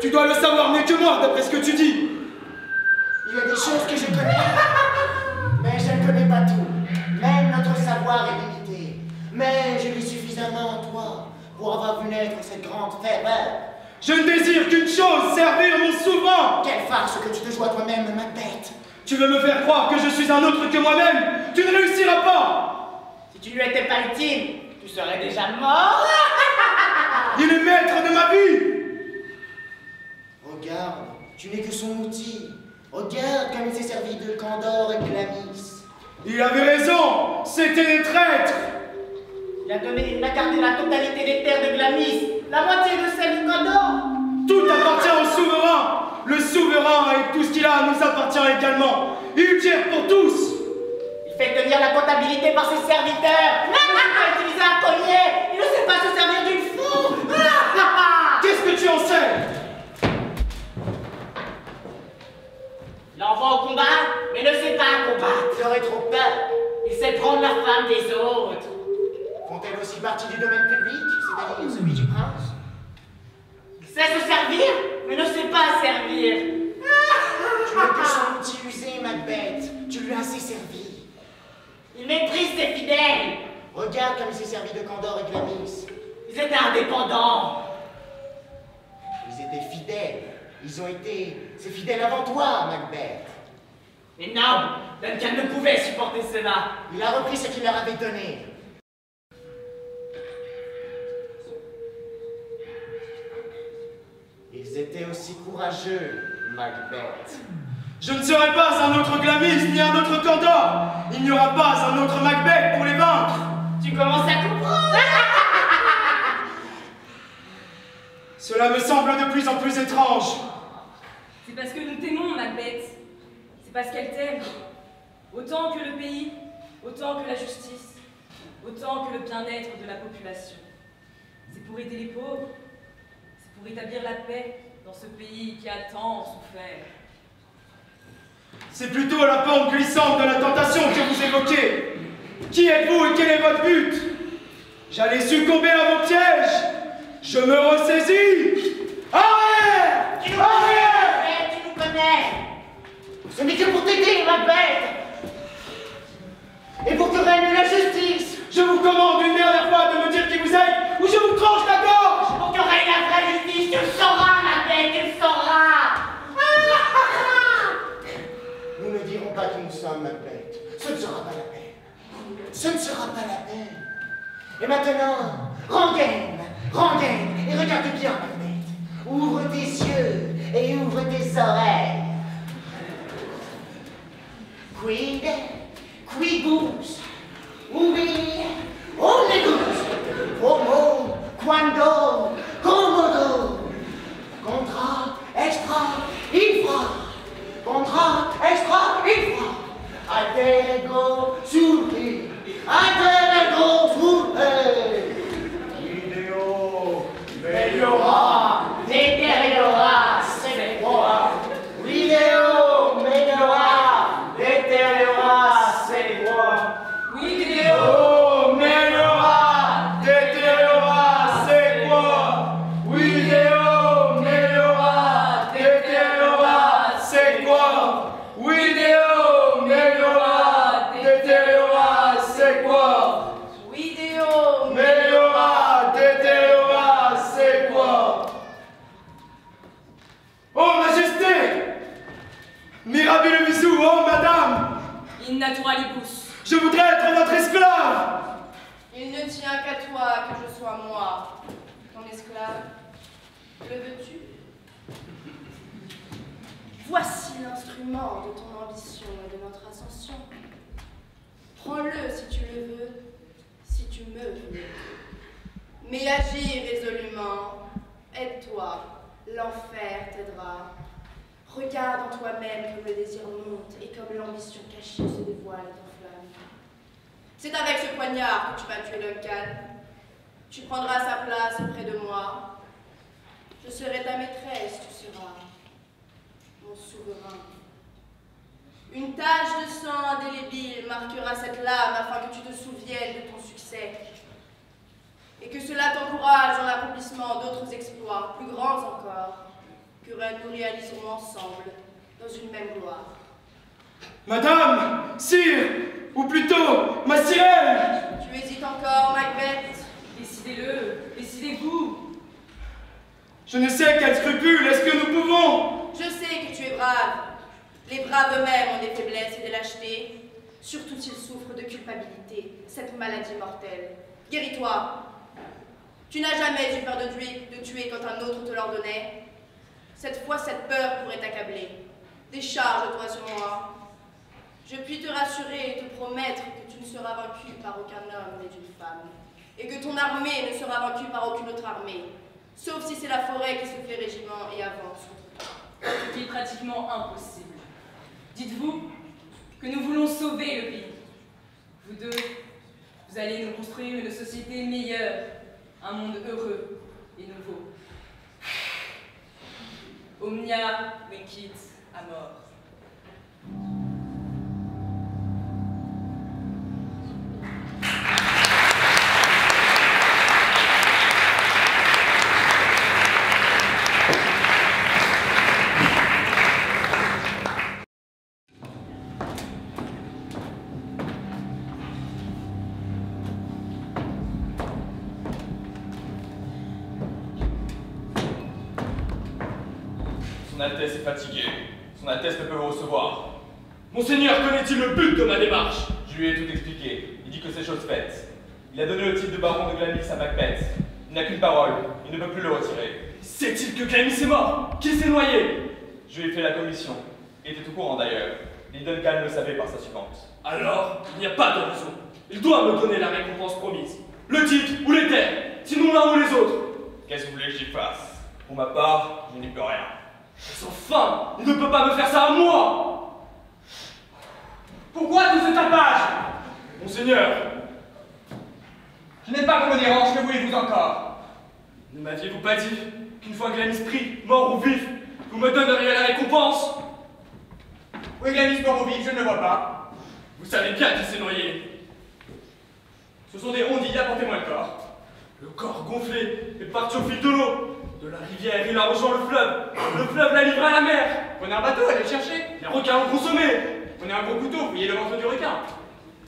Tu dois le savoir mieux que moi, d'après ce que tu dis. Il y a des choses que je connais, mais je ne connais pas tout. Même notre savoir est limité. Mais je lis suffisamment en toi pour avoir vu naître cette grande ferveur. Je ne désire qu'une chose, servir mon souverain. Quelle farce que tu te joues à toi-même, ma bête. Tu veux me faire croire que je suis un autre que moi-même Tu ne réussiras pas tu lui étais pas utile, tu serais déjà mort. *laughs* Il est maître de ma vie Regarde, tu n'es que son outil. Regarde comme il s'est servi de Candor et de Glamis. Il avait raison C'était des traîtres Il a donné, il a gardé la totalité des terres de Glamis, la moitié de celle de Gondor. Tout appartient au souverain Le souverain et tout ce qu'il a nous appartient également Il tire pour tous fait tenir la comptabilité par ses serviteurs. *laughs* Il peut utiliser un collier. Il ne sait pas se servir d'une fourre. *laughs* Qu'est-ce que tu en sais? Il envoie au combat, mais ne sait pas combattre. Il aurait trop peur. Il sait prendre la femme des autres. Font-elles aussi partie du domaine public, c'est-à-dire celui du prince? Il sait se servir, mais ne sait pas servir. *laughs* Tu n'es que son outil usé, Macbeth. Tu lui as assez servi. Il méprise ses fidèles. Regarde comme il s'est servi de Candor et Glamis. Ils étaient indépendants. Ils étaient fidèles. Ils ont été ses fidèles avant toi, Macbeth. Mais non, Duncan ne pouvait supporter cela. Il a repris ce qu'il leur avait donné. Ils étaient aussi courageux, Macbeth. Je ne serai pas un autre Glamis ni un autre Candor Il n'y aura pas un autre Macbeth pour les vaincre Tu commences à comprendre. *laughs* Cela me semble de plus en plus étrange. C'est parce que nous t'aimons, Macbeth. C'est parce qu'elle t'aime. Autant que le pays, autant que la justice, autant que le bien-être de la population. C'est pour aider les pauvres. C'est pour établir la paix dans ce pays qui a tant souffert. C'est plutôt la pente glissante de la tentation que vous évoquez. Qui êtes-vous et quel est votre but? J'allais succomber à vos pièges. Je me ressaisis. Arrière Tu nous connais, tu nous connais. Ce n'est que pour t'aider, Macbeth Et pour que règne la justice Je vous commande une dernière fois de me dire qui vous êtes ou je vous tranche la gorge Pour que règne la vraie justice, tu le sauras, ma bête, tu le sauras. Pas qui nous sommes, Macbeth. Ce ne sera pas la peine. Ce ne sera pas la peine. Et maintenant, rengaine, rengaine, et regarde bien, Macbeth. Ouvre tes yeux et ouvre tes oreilles. Quid, quibus, ubi, omnibus, homo, quando commando. Contrat extra, infra. Contrat extra. Alter maladie. Guéris-toi. Tu n'as jamais eu peur de tuer, de tuer quand un autre te l'ordonnait. Cette fois, cette peur pourrait t'accabler. Décharge-toi sur moi. Je puis te rassurer et te promettre que tu ne seras vaincu par aucun homme mais d'une femme, et que ton armée ne sera vaincue par aucune autre armée, sauf si c'est la forêt qui se fait régiment et avance. Ce qui est pratiquement impossible. Dites-vous que nous voulons sauver le pays. Vous deux, vous allez nous construire une société meilleure, un monde heureux et nouveau. *sighs* Omnia vincit amor. Son Altesse est fatiguée. Son Altesse ne peut vous recevoir. Monseigneur connaît-il le but de ma démarche? Je lui ai tout expliqué. Il dit que c'est chose faite. Il a donné le titre de baron de Glamis à Macbeth. Il n'a qu'une parole. Il ne peut plus le retirer. Sait-il que Glamis est mort? Qu'il s'est noyé? Je lui ai fait la commission. Il était au courant d'ailleurs. Duncan le savait par sa suivante. Alors, il n'y a pas de raison. Il doit me donner la récompense promise. Le titre ou les terres. Sinon l'un ou les autres. Qu'est-ce que vous voulez que j'y fasse? Pour ma part, je n'y peux rien. Mais enfin, il ne peut pas me faire ça à moi Pourquoi tout ce tapage? Monseigneur Je n'ai pas qu'on me que voulez-vous encore? Ne m'aviez-vous pas dit qu'une fois Glamis pris, mort ou vif, vous me donneriez la récompense? Oui, Glamis mort ou vif, je ne le vois pas. Vous savez bien qu'il s'est noyé. Ce sont des rondilles, apportez-moi le corps. Le corps gonflé est parti au fil de l'eau. De la rivière, il a rejoint le fleuve. Le fleuve l'a livré à la mer. Prenez un bateau, allez le chercher. Les requins l'ont consommé. Prenez un gros couteau, fouillez le ventre du requin.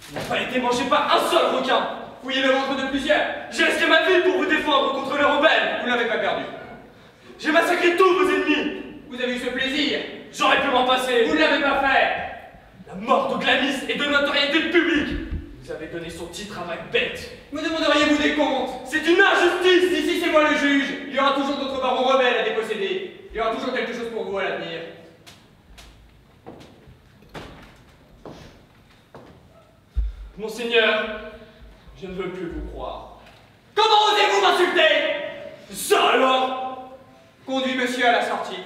Il n'a pas été mangé par un seul requin. Fouillez le ventre de plusieurs. J'ai risqué ma vie pour vous défendre contre les rebelles. Vous n'avez pas perdu. J'ai massacré tous vos ennemis. Vous avez eu ce plaisir. J'aurais pu m'en passer. Vous ne l'avez pas fait. La mort de Glamis est de notoriété publique. Vous avez donné son titre à Macbeth. Me demanderiez-vous des comptes? C'est une injustice Ici, c'est moi le juge. Il y aura toujours d'autres barons rebelles à déposséder. Il y aura toujours quelque chose pour vous à l'avenir. Monseigneur, je ne veux plus vous croire. Comment osez-vous m'insulter? Ça alors? Conduis monsieur à la sortie.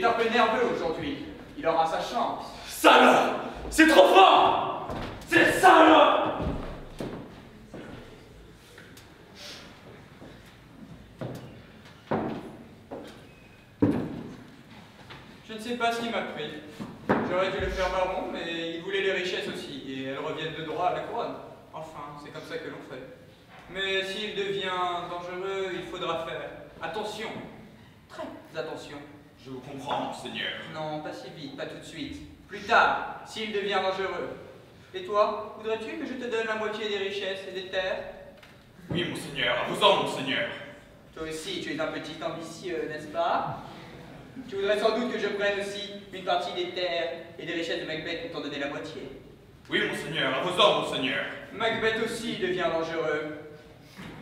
Est un peu nerveux aujourd'hui. Il aura sa chance. Salope C'est trop fort C'est salope Je ne sais pas ce qui m'a pris. J'aurais dû le faire marron, mais il voulait les richesses aussi, et elles reviennent de droit à la couronne. Enfin, c'est comme ça que l'on fait. Mais s'il devient dangereux, il faudra faire attention. Très attention. Je vous comprends, monseigneur. Non, pas si vite, pas tout de suite. Plus tard, s'il devient dangereux. Et toi, voudrais-tu que je te donne la moitié des richesses et des terres? Oui, monseigneur, à vos ordres, monseigneur. Toi aussi, tu es un petit ambitieux, n'est-ce pas? Tu voudrais sans doute que je prenne aussi une partie des terres et des richesses de Macbeth pour t'en donner la moitié. Oui, monseigneur, à vos ordres, monseigneur. Macbeth aussi devient dangereux.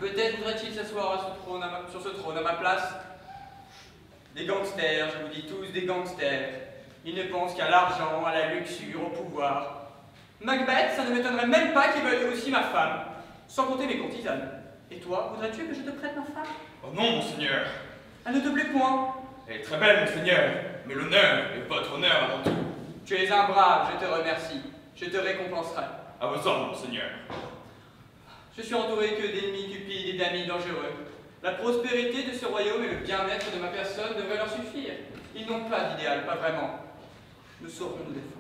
Peut-être voudrait-il s'asseoir sur ce trône à ma place Des gangsters, je vous dis tous des gangsters. Ils ne pensent qu'à l'argent, à la luxure, au pouvoir. Macbeth, ça ne m'étonnerait même pas qu'il veuille aussi ma femme, sans compter mes courtisanes. Et toi, voudrais-tu que je te prête ma femme? Oh non, monseigneur. Elle ne te plaît point Elle est très belle, monseigneur. Mais l'honneur est votre honneur avant tout. Tu es un brave, je te remercie. Je te récompenserai. À vos ordres, monseigneur. Je suis entouré que d'ennemis cupides et d'amis dangereux. La prospérité de ce royaume et le bien-être de ma personne devraient leur suffire. Ils n'ont pas d'idéal, pas vraiment. Nous saurons nous défendre.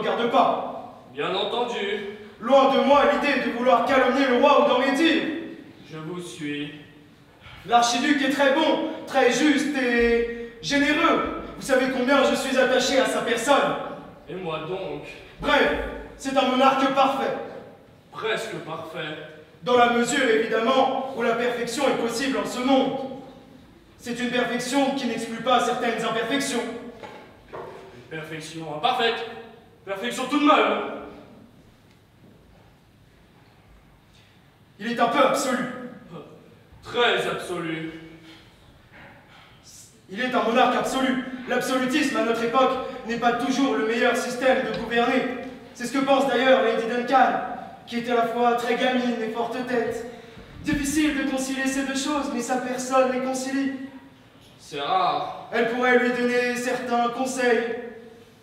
Regarde pas. Bien entendu. Loin de moi l'idée de vouloir calomnier le roi ou d'en médire. Je vous suis. L'archiduc est très bon, très juste et généreux. Vous savez combien je suis attaché à sa personne. Et moi donc? Bref, c'est un monarque parfait. Presque parfait. Dans la mesure, évidemment, où la perfection est possible en ce monde. C'est une perfection qui n'exclut pas certaines imperfections. Perfection imparfaite. Perfection tout de même. Il est un peu absolu. Très absolu. Il est un monarque absolu. L'absolutisme à notre époque n'est pas toujours le meilleur système de gouverner. C'est ce que pense d'ailleurs Lady Duncan, qui est à la fois très gamine et forte tête. Difficile de concilier ces deux choses, mais sa personne les concilie. C'est rare. Elle pourrait lui donner certains conseils,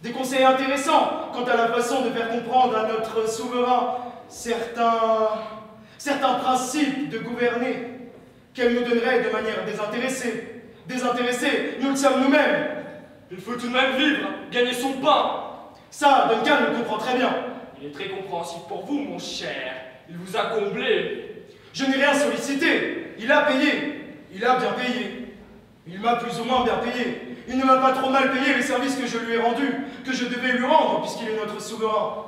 des conseils intéressants quant à la façon de faire comprendre à notre souverain certains, certains principes de gouverner qu'elle nous donnerait de manière désintéressée. Désintéressée, nous le sommes nous-mêmes. Il faut tout de même vivre, gagner son pain. Ça, Duncan le comprend très bien. Il est très compréhensif pour vous, mon cher. Il vous a comblé. Je n'ai rien sollicité. Il a payé. Il a bien payé. Il m'a plus ou moins bien payé. Il ne m'a pas trop mal payé les services que je lui ai rendus, que je devais lui rendre, puisqu'il est notre souverain.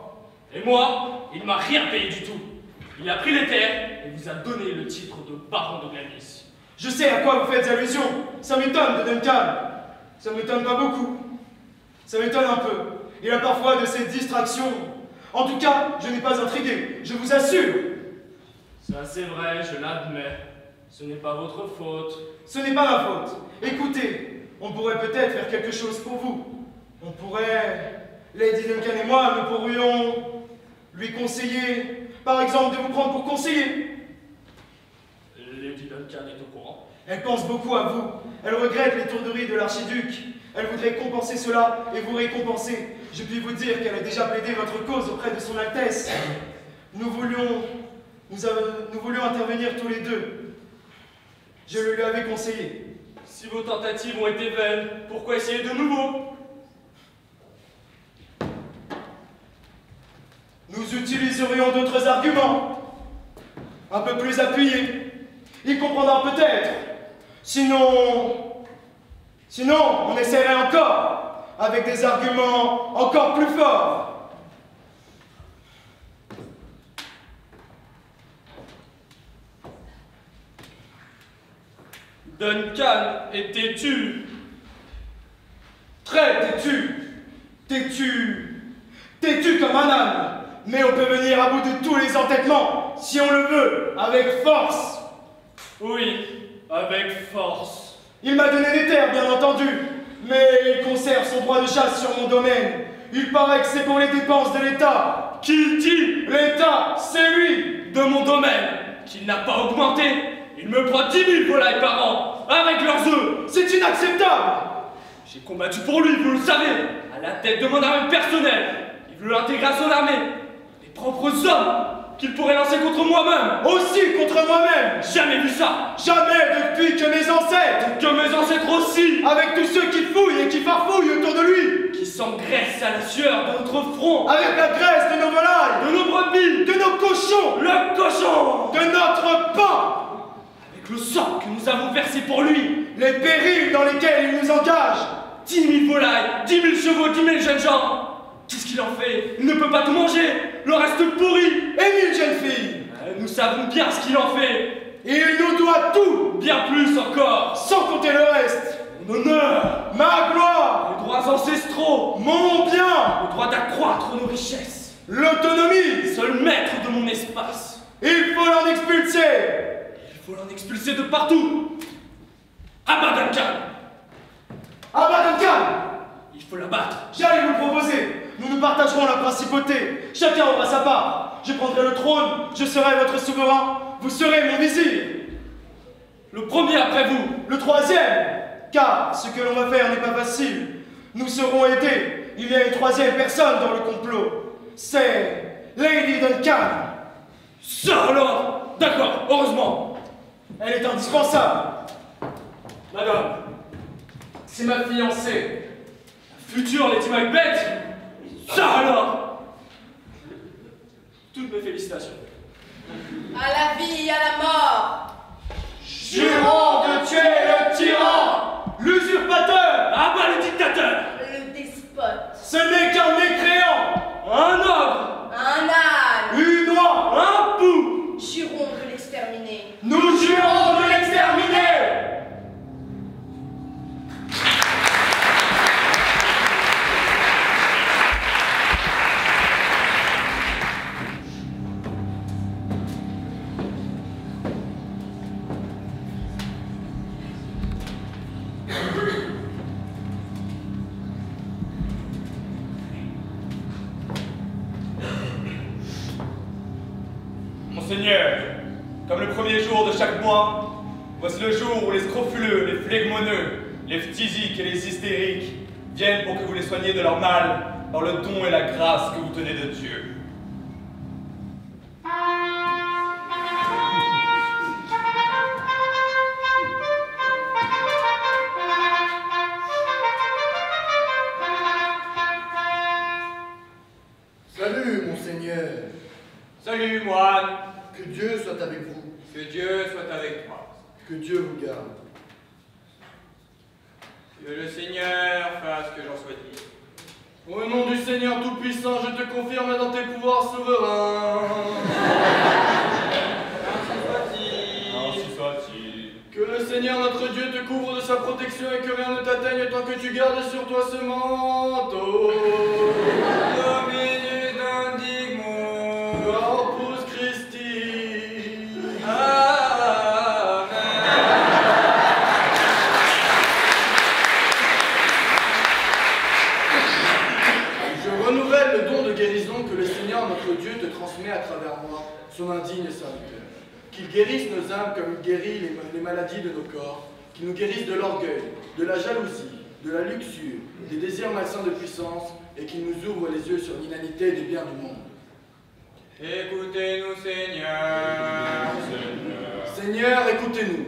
Et moi, il ne m'a rien payé du tout. Il a pris les terres et vous a donné le titre de baron de Glamis. Je sais à quoi vous faites allusion. Ça m'étonne de Duncan. Ça m'étonne pas beaucoup. Ça m'étonne un peu. Il a parfois de ces distractions. En tout cas, je n'ai pas intrigué. Je vous assure. Ça, c'est vrai, je l'admets. Ce n'est pas votre faute. Ce n'est pas ma faute. Écoutez, on pourrait peut-être faire quelque chose pour vous. On pourrait... Lady Duncan et moi, nous pourrions lui conseiller, par exemple, de vous prendre pour conseiller. Lady Duncan est au courant. Elle pense beaucoup à vous. Elle regrette l'étourderie de l'archiduc. Elle voudrait compenser cela et vous récompenser. Je puis vous dire qu'elle a déjà plaidé votre cause auprès de son Altesse. Nous voulions, nous, nous voulions intervenir tous les deux. Je le lui avais conseillé. Si vos tentatives ont été vaines, pourquoi essayer de nouveau? Nous utiliserions d'autres arguments, un peu plus appuyés. Il comprendra peut-être. Sinon, sinon, on essaierait encore, avec des arguments encore plus forts. Duncan est têtu. Très têtu, têtu, têtu comme un âne? Mais on peut venir à bout de tous les entêtements, si on le veut, avec force. Oui, avec force. Il m'a donné des terres, bien entendu, mais il conserve son droit de chasse sur mon domaine. Il paraît que c'est pour les dépenses de l'État. Qu'il dit L'État, c'est lui de mon domaine qu'il n'a pas augmenté. Il me prend 10 000 volailles par an, avec leurs œufs. C'est inacceptable J'ai combattu pour lui, vous le savez, à la tête de mon armée personnelle. Il veut l'intégrer à son armée. Les propres hommes qu'il pourrait lancer contre moi-même. Aussi contre moi-même Jamais vu ça. Jamais depuis que mes ancêtres, Que mes ancêtres aussi, avec tous ceux qui fouillent et qui farfouillent autour de lui, qui s'engraissent à la sueur de notre front, avec la graisse de nos volailles, de nos brebis, de nos cochons, le cochon, de notre pain, avec le sang que nous avons versé pour lui. les périls dans lesquels il nous engage. 10 000 volailles, 10 000 chevaux, 10 000 jeunes gens. Qu'est-ce qu'il en fait? Il ne peut pas tout manger. Le reste pourri. Et mille jeunes filles, Euh, Nous savons bien ce qu'il en fait. il nous doit tout, Bien plus encore. sans compter le reste. Mon honneur, Ma gloire, les droits ancestraux, mon bien, le droit d'accroître nos richesses. l'autonomie, Seul maître de mon espace. il faut l'en expulser. Il faut l'en expulser de partout. Bah Duncan, Il faut l'abattre. j'allais vous le proposer. Nous nous partagerons la principauté. Chacun aura sa part. Je prendrai le trône, je serai votre souverain, vous serez mon vizir. Le premier après vous. Le troisième, car ce que l'on va faire n'est pas facile. Nous serons aidés. Il y a une troisième personne dans le complot. C'est Lady Duncan. Ça alors D'accord, heureusement. Elle est indispensable. Madame, c'est ma fiancée. La future Lady Macbeth Ça alors toutes mes félicitations. À la vie et à la mort. Jurons de tuer le tyran, l'usurpateur, Ah bah le dictateur. Le despote. ce n'est qu'un mécréant, Un ogre. Un âne. une oie, Un voici le jour où les scrofuleux, les flegmoneux, les phtisiques et les hystériques viennent pour que vous les soigniez de leur mal par le don et la grâce que vous tenez de Dieu. Salut, monseigneur. Salut, moine. Que Dieu soit avec vous. Que Dieu soit avec toi. Que Dieu vous garde. Que le Seigneur fasse que j'en sois digne. Au nom du Seigneur Tout-Puissant, je te confirme dans tes pouvoirs souverains. Ainsi soit-il. Que le Seigneur notre Dieu te couvre de sa protection et que rien ne t'atteigne tant que tu gardes sur toi ce manteau. Son indigne serviteur. Qu'il guérisse nos âmes comme il guérit les, les maladies de nos corps, qu'il nous guérisse de l'orgueil, de la jalousie, de la luxure, des désirs malsains de puissance, et qu'il nous ouvre les yeux sur l'inanité des biens du monde. Écoutez-nous, Seigneur. Seigneur, écoutez-nous.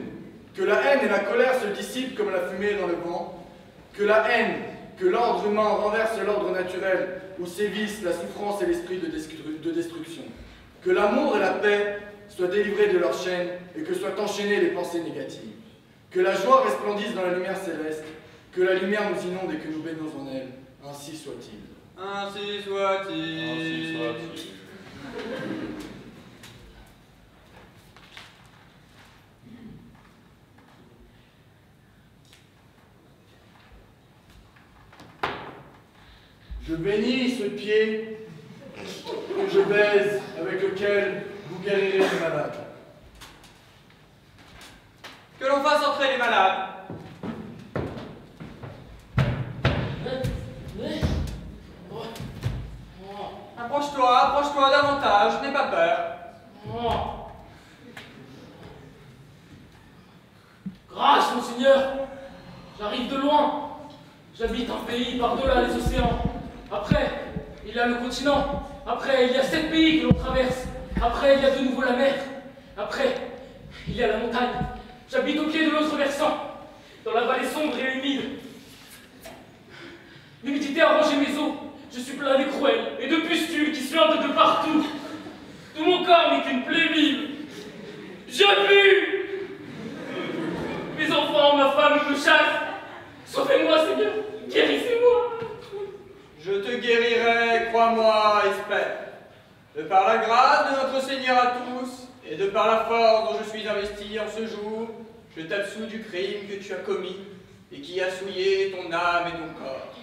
Que la haine et la colère se dissipent comme la fumée dans le vent. Que la haine, que l'ordre humain renverse l'ordre naturel où sévissent la souffrance et l'esprit de, destru- de destruction. Que l'amour et la paix soient délivrés de leurs chaînes et que soient enchaînées les pensées négatives. Que la joie resplendisse dans la lumière céleste. Que la lumière nous inonde et que nous baignons en elle. Ainsi soit-il. Ainsi soit-il. Ainsi soit-il. Je bénis ce pied que je baise, avec lequel vous guérirez les malades. Que l'on fasse entrer les malades. Approche-toi, approche-toi davantage, n'aie pas peur. Grâce, monseigneur J'arrive de loin. J'habite un pays par-delà les océans. Après, il y a le continent. Après, il y a sept pays que l'on traverse. Après, il y a de nouveau la mer. Après, il y a la montagne. J'habite au pied de l'autre versant, dans la vallée sombre et humide. L'humidité a rongé mes os. Je suis plein d'écrouelles et de pustules qui suintent de partout. Tout mon corps n'est qu'une plaie vive. Je pue mes enfants, ma femme me chassent. Sauvez-moi, Seigneur. Guérissez-moi. Je te guérirai, crois-moi, espère. De par la grâce de notre Seigneur à tous, et de par la force dont je suis investi en ce jour, je t'absous du crime que tu as commis et qui a souillé ton âme et ton corps.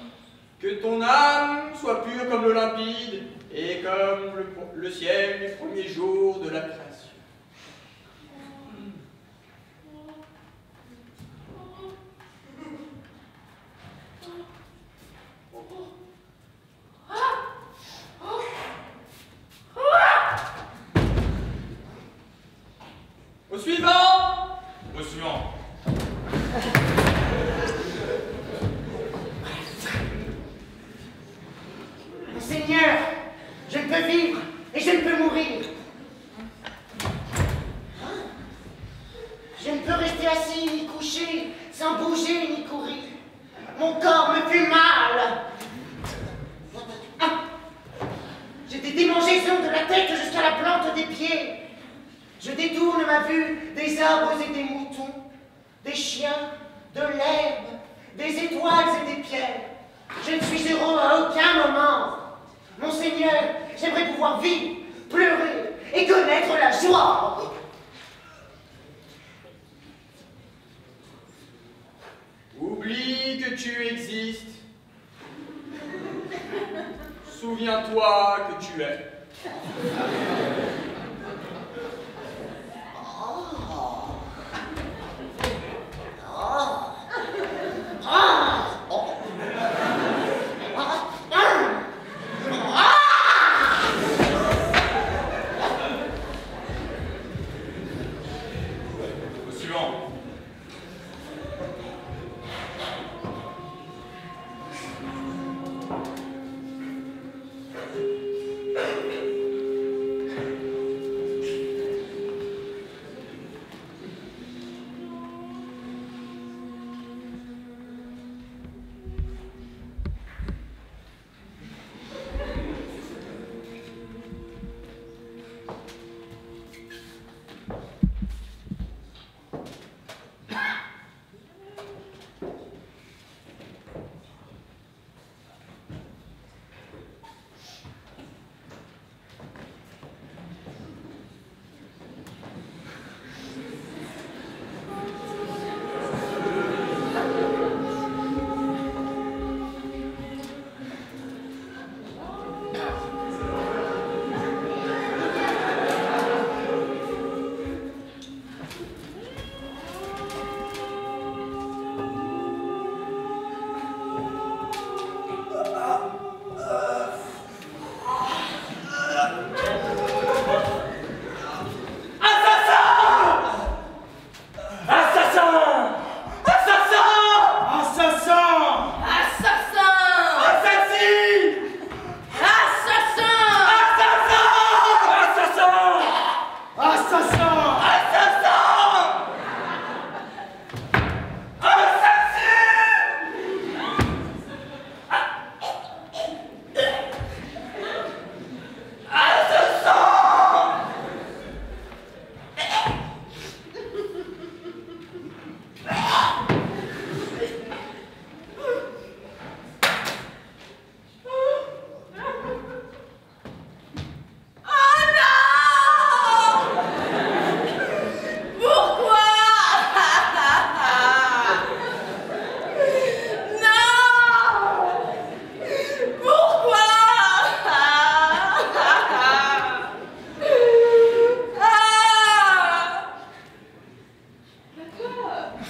Que ton âme soit pure comme l'eau limpide et comme le, ciel du premier jour de la création. Au suivant Au suivant. Seigneur, je ne peux vivre et je ne peux mourir. Je ne peux rester assis ni couché, sans bouger ni courir. Mon corps me fait mal. Ah. J'ai des démangeaisons de la tête jusqu'à la Je détourne ma vue des arbres et des moutons, des chiens, de l'herbe, des étoiles et des pierres. Je ne suis heureux à aucun moment. Mon Seigneur, j'aimerais pouvoir vivre, pleurer et connaître la joie. Oublie que tu existes. Souviens-toi que tu es. Au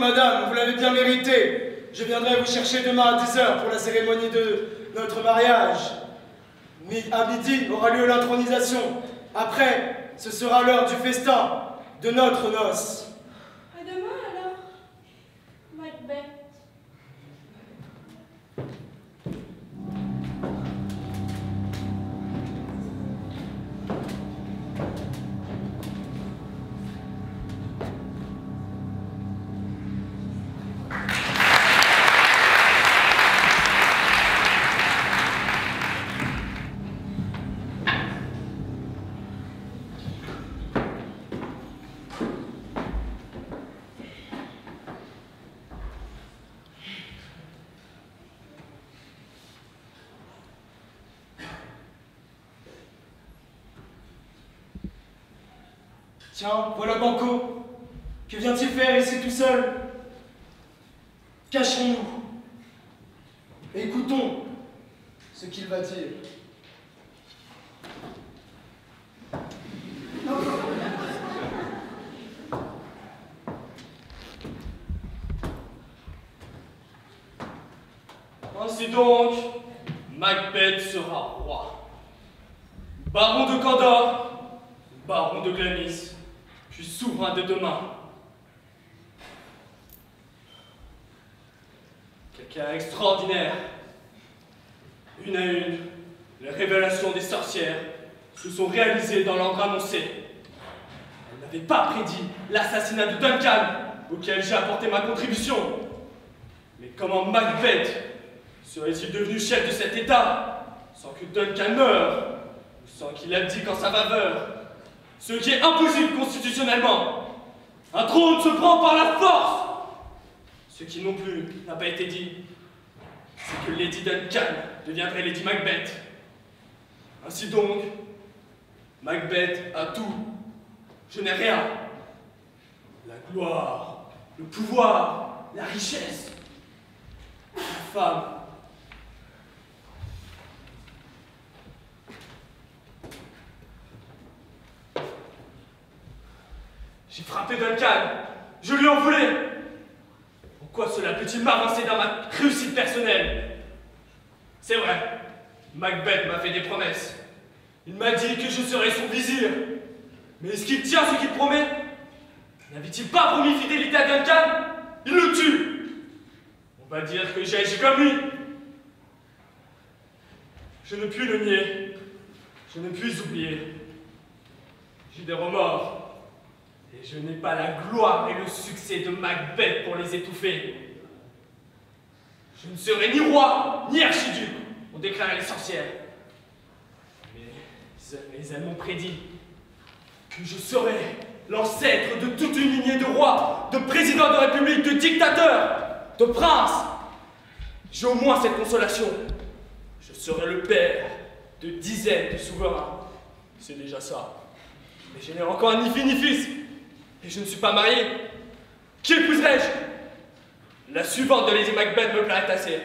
madame, vous l'avez bien mérité. Je viendrai vous chercher demain à 10h pour la cérémonie de notre mariage. À midi aura lieu l'intronisation. Après, ce sera l'heure du festin, de notre noce. Tiens, voilà Banco. Que vient-il faire ici tout seul Cachons-nous. Écoutons ce qu'il va dire. Ainsi donc, Macbeth sera roi. Baron de Candor, baron de Glamis, puis souverain de demain. Quelqu'un extraordinaire. Une à une, les révélations des sorcières se sont réalisées dans l'ordre annoncé. Elle n'avait pas prédit l'assassinat de Duncan, auquel j'ai apporté ma contribution. Mais comment Macbeth serait-il devenu chef de cet État sans que Duncan meure ou sans qu'il abdique en sa faveur Ce qui est impossible constitutionnellement. Un trône se prend par la force Ce qui non plus n'a pas été dit, c'est que Lady Duncan deviendrait Lady Macbeth. Ainsi donc, Macbeth a tout. Je n'ai rien. La gloire, le pouvoir, la richesse, la femme. J'ai frappé Duncan. Je lui en voulais. Pourquoi cela peut-il m'avancer dans ma réussite personnelle? C'est vrai, Macbeth m'a fait des promesses. Il m'a dit que je serais son vizir. Mais est-ce qu'il tient ce qu'il promet? N'avait-il pas promis fidélité à Duncan? Il le tue On va dire que j'ai agi comme lui. Je ne puis le nier. Je ne puis oublier. J'ai des remords. Et je n'ai pas la gloire et le succès de Macbeth pour les étouffer. Je ne serai ni roi, ni archiduc, ont déclaré les sorcières. Mais, mais elles m'ont prédit que je serais l'ancêtre de toute une lignée de rois, de présidents de république, de dictateurs, de princes. J'ai au moins cette consolation. Je serai le père de dizaines de souverains. C'est déjà ça. Mais je n'ai encore ni fille ni fils. Et je ne suis pas marié. Qui épouserai-je? La suivante de Lady Macbeth me plairait assez.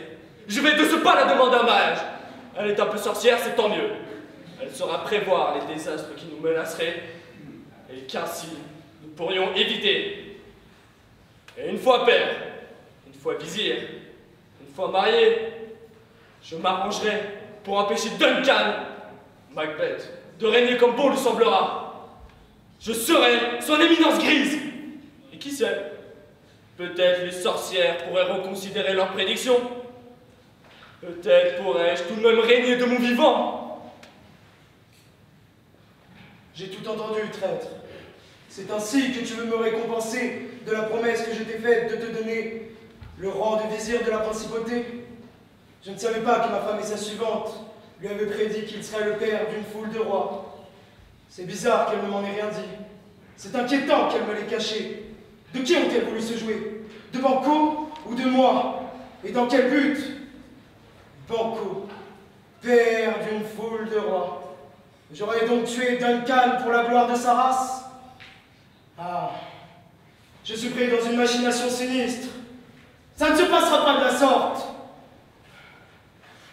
Je vais de ce pas la demander un mariage. Elle est un peu sorcière, c'est tant mieux. Elle saura prévoir les désastres qui nous menaceraient et qu'ainsi nous pourrions éviter. Et une fois père, une fois vizir, une fois marié, je m'arrangerai pour empêcher Duncan, Macbeth, de régner comme bon lui semblera. Je serai son éminence grise. Et qui sait Peut-être les sorcières pourraient reconsidérer leurs prédictions. Peut-être pourrais-je tout de même régner de mon vivant. J'ai tout entendu, traître. C'est ainsi que tu veux me récompenser de la promesse que je t'ai faite de te donner le rang de vizir de la principauté. Je ne savais pas que ma femme et sa suivante lui avaient prédit qu'il serait le père d'une foule de rois. C'est bizarre qu'elle ne m'en ait rien dit. C'est inquiétant qu'elle me l'ait caché. De qui ont-elles voulu se jouer? De Banco ou de moi? Et dans quel but? Banco, père d'une foule de rois. J'aurais donc tué Duncan pour la gloire de sa race Ah, je suis pris dans une machination sinistre. Ça ne se passera pas de la sorte.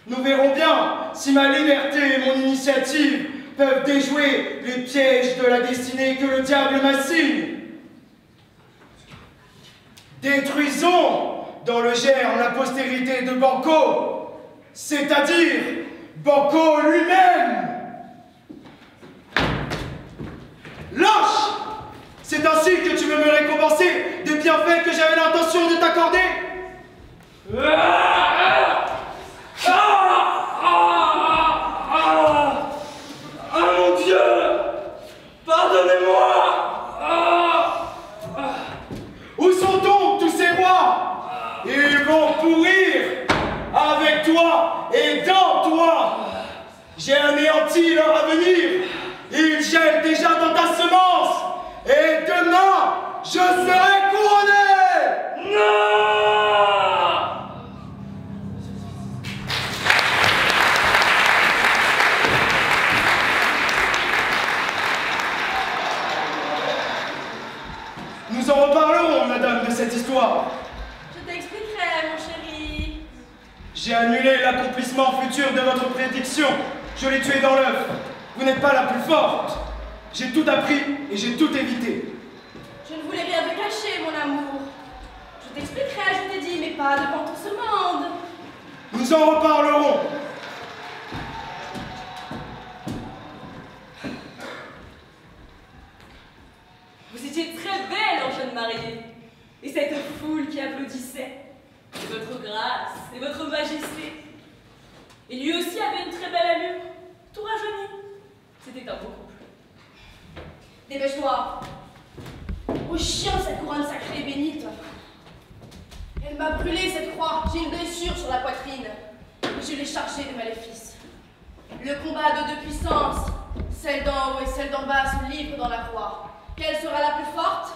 Nous verrons bien si ma liberté et mon initiative peuvent déjouer les pièges de la destinée que le diable m'assigne. Détruisons dans le germe la postérité de Banco, c'est-à-dire Banco lui-même. Lâche C'est ainsi que tu veux me récompenser des bienfaits que j'avais l'intention de t'accorder Ah, ah mon Dieu Pardonnez-moi Où sont donc tous ces rois? Ils vont pourrir avec toi et dans toi. J'ai anéanti leur avenir. Ils gèlent déjà dans ta semence. Et demain, je serai couronné. Non Nous en reparlerons, madame, de cette histoire. Je t'expliquerai, mon chéri. J'ai annulé l'accomplissement futur de votre prédiction. Je l'ai tué dans l'œuf. Vous n'êtes pas la plus forte. J'ai tout appris et j'ai tout évité. Je ne voulais rien te cacher, mon amour. Je t'expliquerai, je t'ai dit, mais pas devant tout ce monde. Nous en reparlerons. Mariée, et cette foule qui applaudissait, et votre grâce, et votre majesté. Et lui aussi avait une très belle allure, tout rajeuni. C'était un beau couple. Dépêche-toi. Au chien, cette couronne sacrée bénite. Elle m'a brûlé cette croix. J'ai une blessure sur la poitrine. Et je l'ai chargée de maléfices. Le combat de deux puissances, celle d'en haut et celle d'en bas, se livre dans la croix. Quelle sera la plus forte?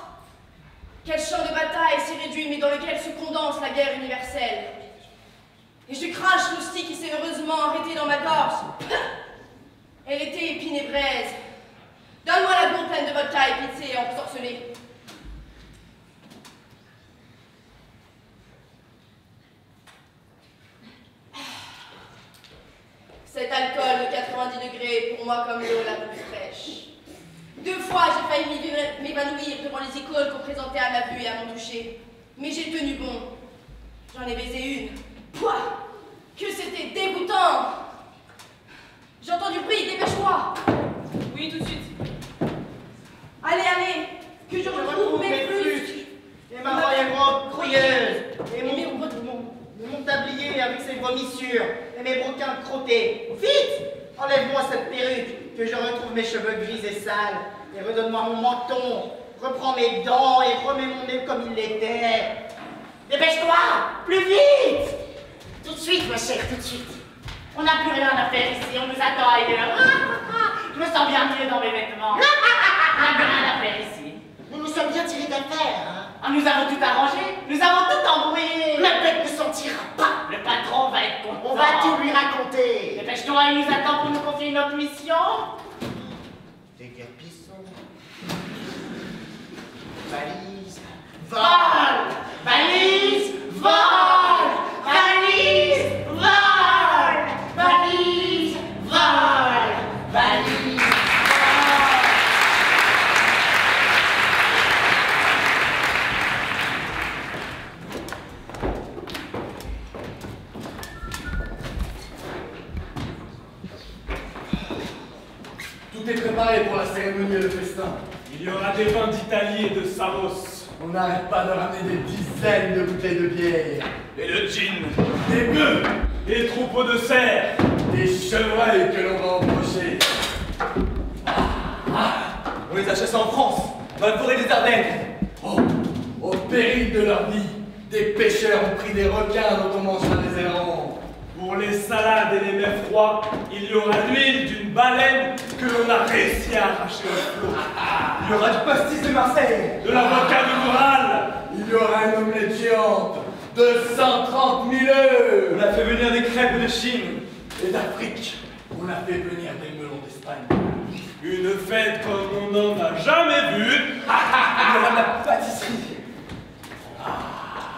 Quel champ de bataille si réduit, mais dans lequel se condense la guerre universelle Et je crache l'hostie qui s'est heureusement arrêtée dans ma gorge. *coughs* Elle était épine et braise. Donne-moi la blonde pleine de vodka épicée et ensorcelée. Cet alcool de 90 degrés est pour moi comme l'eau la plus fraîche. Deux fois, j'ai failli m'évanouir devant les icônes qu'on présentait à ma vue et à mon toucher. Mais j'ai tenu bon. J'en ai baisé une. Pouah! Que c'était dégoûtant! J'entends du bruit, dépêche-toi! Oui, tout de suite. Allez, allez! Que je retrouve mes flûtes et ma royale robe crouilleuse, et mon, Mais- mon, mon- mon tablier avec ses vomissures, et mes broquins crottés. Vite! Enlève-moi cette perruque, que je retrouve mes cheveux gris et sales, et redonne-moi mon menton, reprends mes dents et remets mon nez comme il l'était. Dépêche-toi Plus vite Tout de suite, ma chère, tout de suite. On n'a plus rien à faire ici, on nous attend ailleurs. Je me sens bien mieux dans mes vêtements. On n'a plus rien à faire ici. Nous nous sommes bien tirés d'affaire, hein Ah, nous avons tout arrangé, nous avons tout embrouillé. La bête ne s'en tirera pas Le patron va être content. On va tout lui raconter Dépêche-toi, il nous attend pour nous confier une autre mission. Valise. Vol Valise Vol Valise Vol Valise Vol Valise Tout est préparé pour la cérémonie et le festin. Il y aura des vins d'Italie et de Samos. On n'arrête pas de ramener des dizaines de bouteilles de bière, Et le gin. des bœufs, Des troupeaux de cerfs. des chevreuils que l'on va embaucher. On les achète en France, dans la forêt des Ardennes. Oh, au péril de leur vie, des pêcheurs ont pris des requins dont on mangera des errants. Pour les salades et les mets froids, il y aura l'huile d'une baleine que l'on a réussi à arracher au flot. Il y aura du pastis de Marseille, de l'avocat de Morale. Il y aura une omelette géante de 130 000 œufs. On a fait venir des crêpes de Chine. Et d'Afrique, on a fait venir des melons d'Espagne. Une fête comme on n'en a jamais vu. Il y aura de la pâtisserie.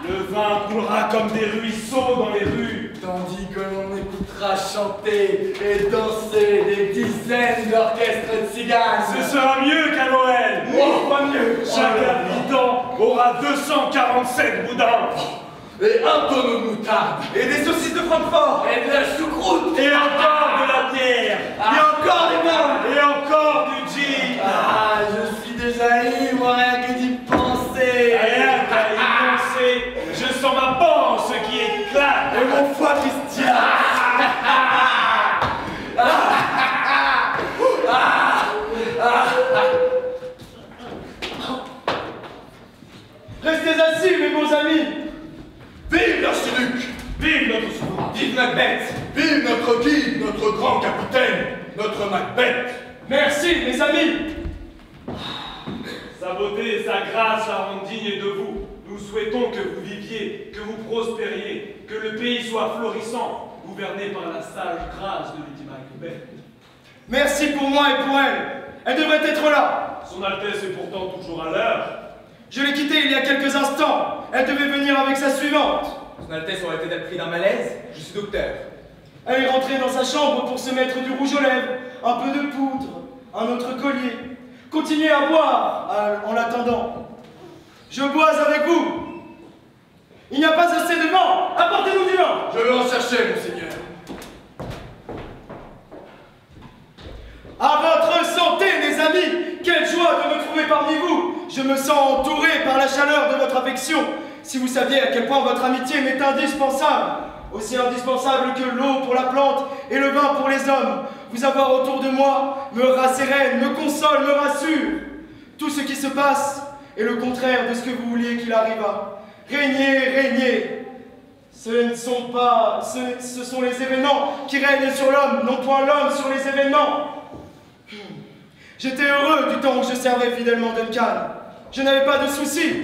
Le vin coulera comme des ruisseaux dans les rues. Tandis que l'on écoutera chanter et danser des dizaines d'orchestres de ciganes. Ce sera mieux qu'à Noël. Oh, pas mieux. Chaque habitant aura 247 boudins. Et un tonneau de moutarde. Et des saucisses de Francfort. Et de la choucroute. Et encore de la bière. Et encore des mains. Et encore du gin. Ah, je suis déjà ivre, mon foie qui se tient. Restez assis, mes bons amis Vive l'archiduc Vive notre souverain. Vive Macbeth Vive notre guide, notre grand capitaine, notre Macbeth Merci, mes amis Sa beauté et sa grâce la rendent digne de vous. Nous souhaitons que vous viviez, que vous prospériez, que le pays soit florissant, gouverné par la sage grâce de Lady Macbeth. Merci pour moi et pour elle Elle devrait être là Son Altesse est pourtant toujours à l'heure. Je l'ai quittée il y a quelques instants Elle devait venir avec sa suivante Son Altesse aurait été pris d'un malaise Je suis docteur. Elle est rentrée dans sa chambre pour se mettre du rouge aux lèvres, un peu de poudre, un autre collier. Continuez à boire à- en l'attendant. Je bois avec vous. Il n'y a pas assez de vent. Apportez-nous du vent. Je vais en chercher, monseigneur. À votre santé, mes amis. Quelle joie de me trouver parmi vous. Je Je me sens entouré par la chaleur de votre affection. Si vous saviez à quel point votre amitié m'est indispensable, aussi indispensable que l'eau pour la plante et le vin pour les hommes, vous avoir autour de moi me rassérène, me console, me rassure. Tout ce qui se passe est le contraire de ce que vous vouliez qu'il arrivât. Régnez, régnez. Ce ne sont pas, ce, ce sont les événements qui règnent sur l'homme, non point l'homme sur les événements. J'étais heureux du temps où je servais fidèlement Duncan. Je n'avais pas de soucis.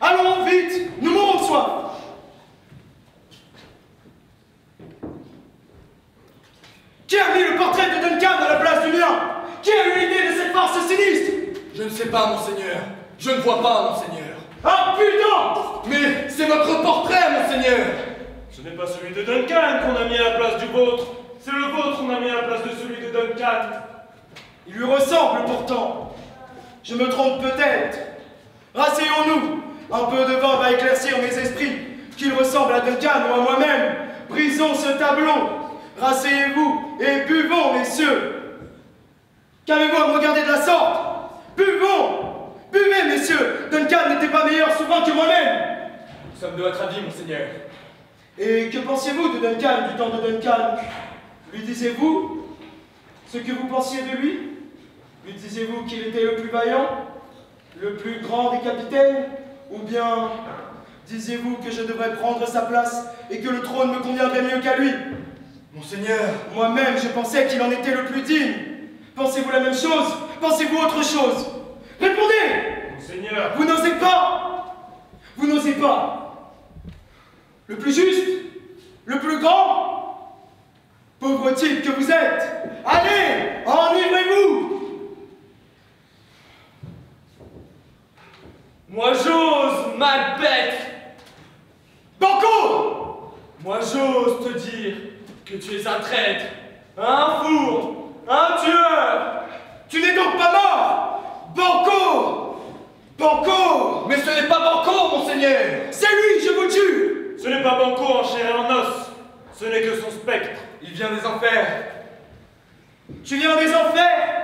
Allons, vite, nous mourons de soif. Qui a mis le portrait de Duncan à la place du mien? Qui a eu l'idée de cette farce sinistre? Je ne sais pas, monseigneur. Je ne vois pas, monseigneur. Ah putain Mais c'est votre portrait, monseigneur Ce n'est pas celui de Duncan qu'on a mis à la place du vôtre. C'est le vôtre qu'on a mis à la place de celui de Duncan. Il lui ressemble pourtant. Je me trompe peut-être. Rasseyons-nous. Un peu de vin va éclaircir mes esprits. Qu'il ressemble à Duncan ou à moi-même. Brisons ce tableau. Rasseyez-vous et buvons, messieurs. Qu'avez-vous à me regarder de la sorte? Buvons Buvez, messieurs. Duncan n'était pas meilleur souvent que moi-même. Nous sommes de votre avis, monseigneur. Et que pensiez-vous de Duncan, du temps de Duncan? Lui disiez-vous ce que vous pensiez de lui? Lui disiez-vous qu'il était le plus vaillant Le plus grand des capitaines? Ou bien disiez-vous que je devrais prendre sa place et que le trône me conviendrait mieux qu'à lui? Monseigneur. Moi-même, je pensais qu'il en était le plus digne. Pensez-vous la même chose? Pensez-vous autre chose? Répondez! Monseigneur, Vous n'osez pas! Vous n'osez pas! Le plus juste Le plus grand Pauvre type que vous êtes Allez Enivrez-vous! Moi j'ose, Macbeth Banco! Moi j'ose te dire que tu es un traître, un four, un tueur. Tu n'es donc pas mort Banco! Banco! Mais ce n'est pas Banco, monseigneur! C'est lui, je vous jure! Ce n'est pas Banco en chair et en os, ce n'est que son spectre. Il vient des enfers. Tu viens des enfers!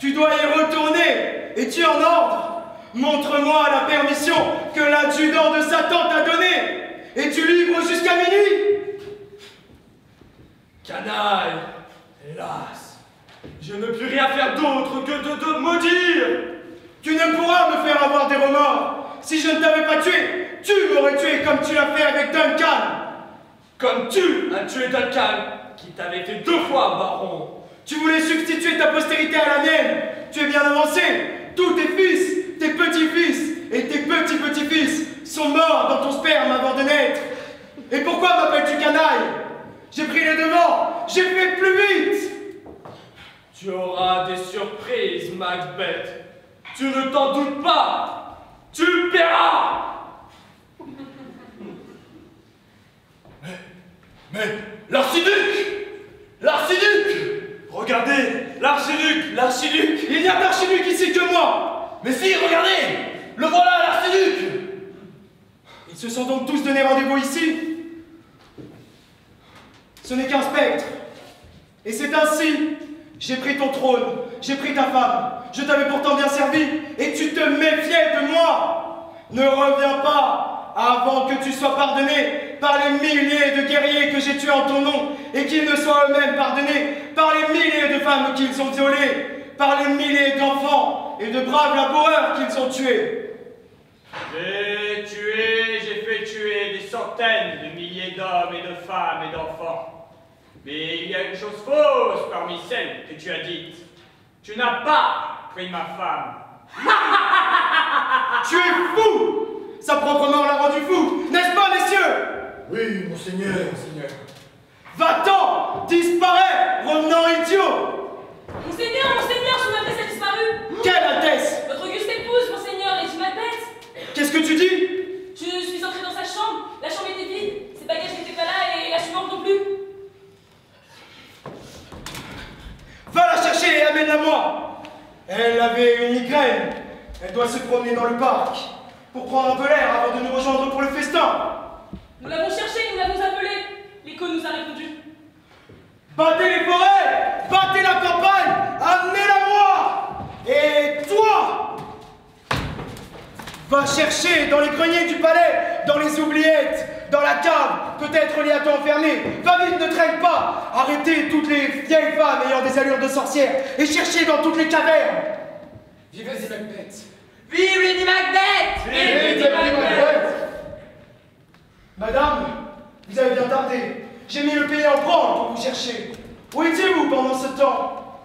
Tu dois y retourner Es-tu en ordre. Montre-moi la permission que l'adjudant de Satan t'a donnée. Es-tu libre jusqu'à minuit. Canaille Hélas, je ne puis rien faire d'autre que de te maudire Tu ne pourras me faire avoir des remords. Si je ne t'avais pas tué, tu m'aurais tué comme tu l'as fait avec Duncan. Comme tu as tué Duncan, qui t'avait fait deux fois baron. Tu voulais substituer ta postérité à la mienne. Tu es bien avancé. Tous tes fils, tes petits-fils et tes petits-petits-fils sont morts dans ton sperme avant de naître. Et pourquoi m'appelles-tu canaille? J'ai pris les devants. J'ai fait plus vite. Tu auras des surprises, Macbeth. Tu ne t'en doutes pas. Tu paieras. Mais l'archiduc L'archiduc Regardez, l'archiduc, l'archiduc. Il n'y a d'archiduc ici que moi Mais si, regardez Le voilà, l'archiduc Ils se sont donc tous donné rendez-vous ici Ce n'est qu'un spectre. Et c'est ainsi, j'ai pris ton trône, j'ai pris ta femme, je t'avais pourtant bien servi, et tu te méfiais de moi. Ne reviens pas avant que tu sois pardonné par les milliers de guerriers que j'ai tués en ton nom, et qu'ils ne soient eux-mêmes pardonnés par les milliers de femmes qu'ils ont violées, par les milliers d'enfants et de braves laboureurs qu'ils ont tués. J'ai tué, j'ai fait tuer des centaines de milliers d'hommes et de femmes et d'enfants. Mais il y a une chose fausse parmi celles que tu as dites. Tu n'as pas pris ma femme. *laughs* Tu es fou Sa propre mort l'a rendu fou, n'est-ce pas, messieurs? Oui, monseigneur. Monseigneur. Va-t'en Disparais Revenant idiot Monseigneur, monseigneur, son Altesse a disparu Quelle Altesse Votre auguste épouse, monseigneur, Lady Macbeth Qu'est-ce que tu dis Je suis entrée dans sa chambre, la chambre était vide, ses bagages n'étaient pas là et la suivante non plus. Va la moi Elle avait une migraine. Elle doit se promener dans le parc pour prendre un peu l'air avant de nous rejoindre pour le festin. Nous l'avons cherchée, nous l'avons appelée. L'écho nous a répondu. Battez les forêts Battez la campagne Amenez-la moi Et toi Va chercher dans les greniers du palais, dans les oubliettes, dans la cave, peut-être les a-t-on enfermés. Va vite, ne traîne pas. Arrêtez toutes les vieilles femmes ayant des allures de sorcières et cherchez dans toutes les cavernes. Vive Lady Macbeth Vive Lady Macbeth Vive Lady Macbeth Madame, vous avez bien tardé. J'ai mis le pays en branle pour vous chercher. Où étiez-vous pendant ce temps?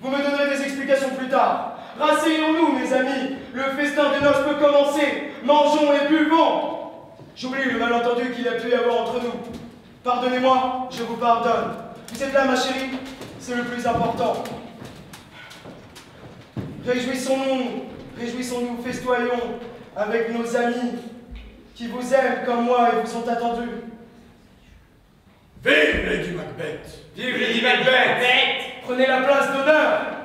Vous me donnerez des explications plus tard. Rasseyons-nous, mes amis. Le festin des noces peut commencer. Mangeons et buvons. J'oublie le malentendu qu'il a pu y avoir entre nous. Pardonnez-moi, je vous pardonne. Vous êtes là, ma chérie C'est le plus important. Réjouissons-nous, réjouissons-nous, festoyons avec nos amis qui vous aiment comme moi et vous sont attendus. Vive Lady Macbeth Vive Lady Macbeth Prenez la place d'honneur.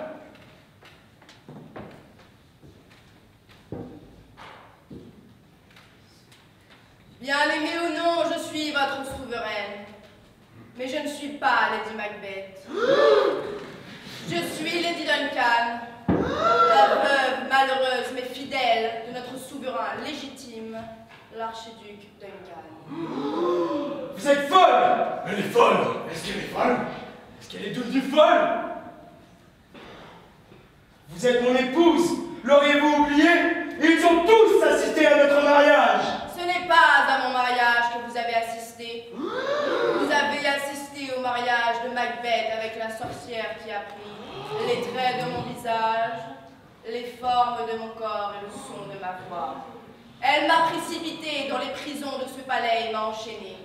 Bien aimé ou non, je suis votre souveraine. Mais je ne suis pas Lady Macbeth. *gasps* Je suis Lady Duncan, la veuve malheureuse mais fidèle de notre souverain légitime, l'archiduc Duncan. *gasps* Vous êtes folle! Elle est folle! Est-ce qu'elle est folle? Est-ce qu'elle est devenue folle! Vous êtes mon épouse, l'auriez-vous oublié Ils ont tous assisté à notre mariage Ce n'est pas à mon mariage que vous avez assisté. Vous avez assisté au mariage de Macbeth avec la sorcière qui a pris les traits de mon visage, les formes de mon corps et le son de ma voix. Elle m'a précipité dans les prisons de ce palais et m'a enchaîné.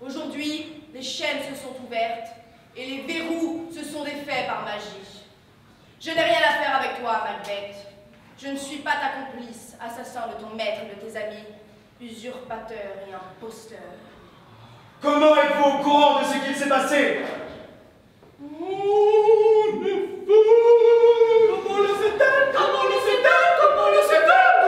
Aujourd'hui, les chaînes se sont ouvertes et les verrous se sont défaits par magie. Je n'ai rien à faire avec toi, Macbeth. Je ne suis pas ta complice, assassin de ton maître et de tes amis, usurpateur et imposteur. Comment êtes-vous au courant de ce qu'il s'est passé? Comment le sait-elle? Comment le sait-elle? Comment le sait-elle?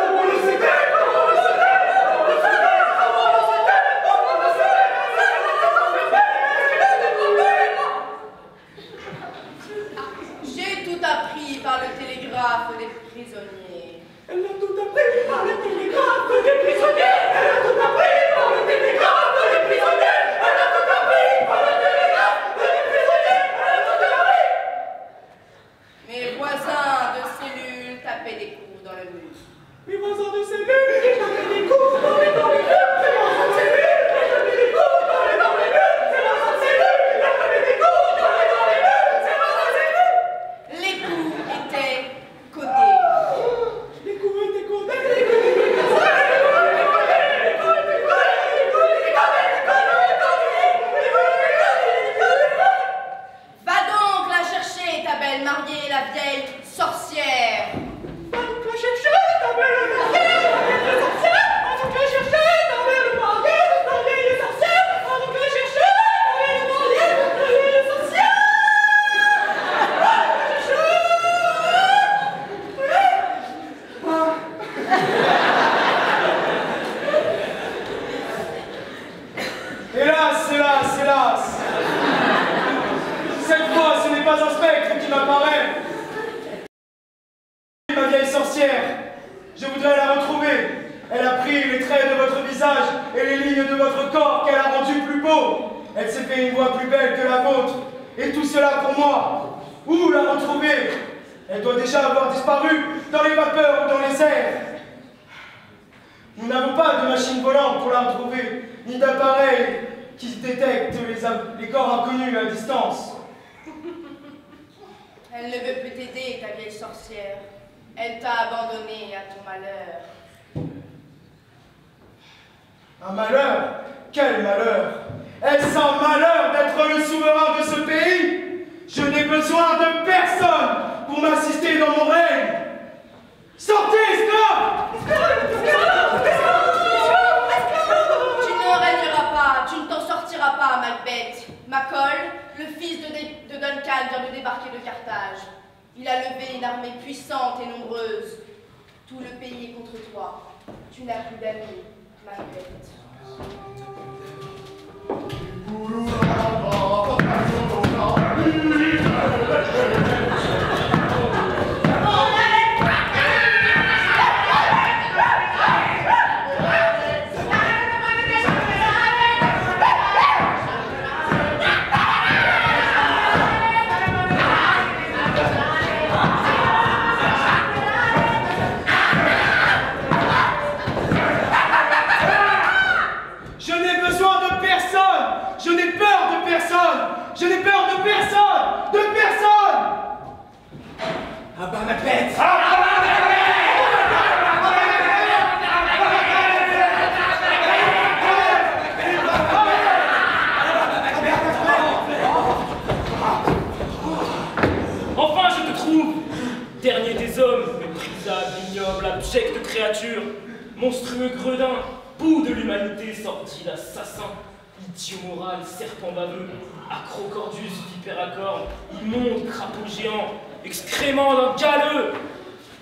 Immonde crapaud géant, excrément d'un galeux,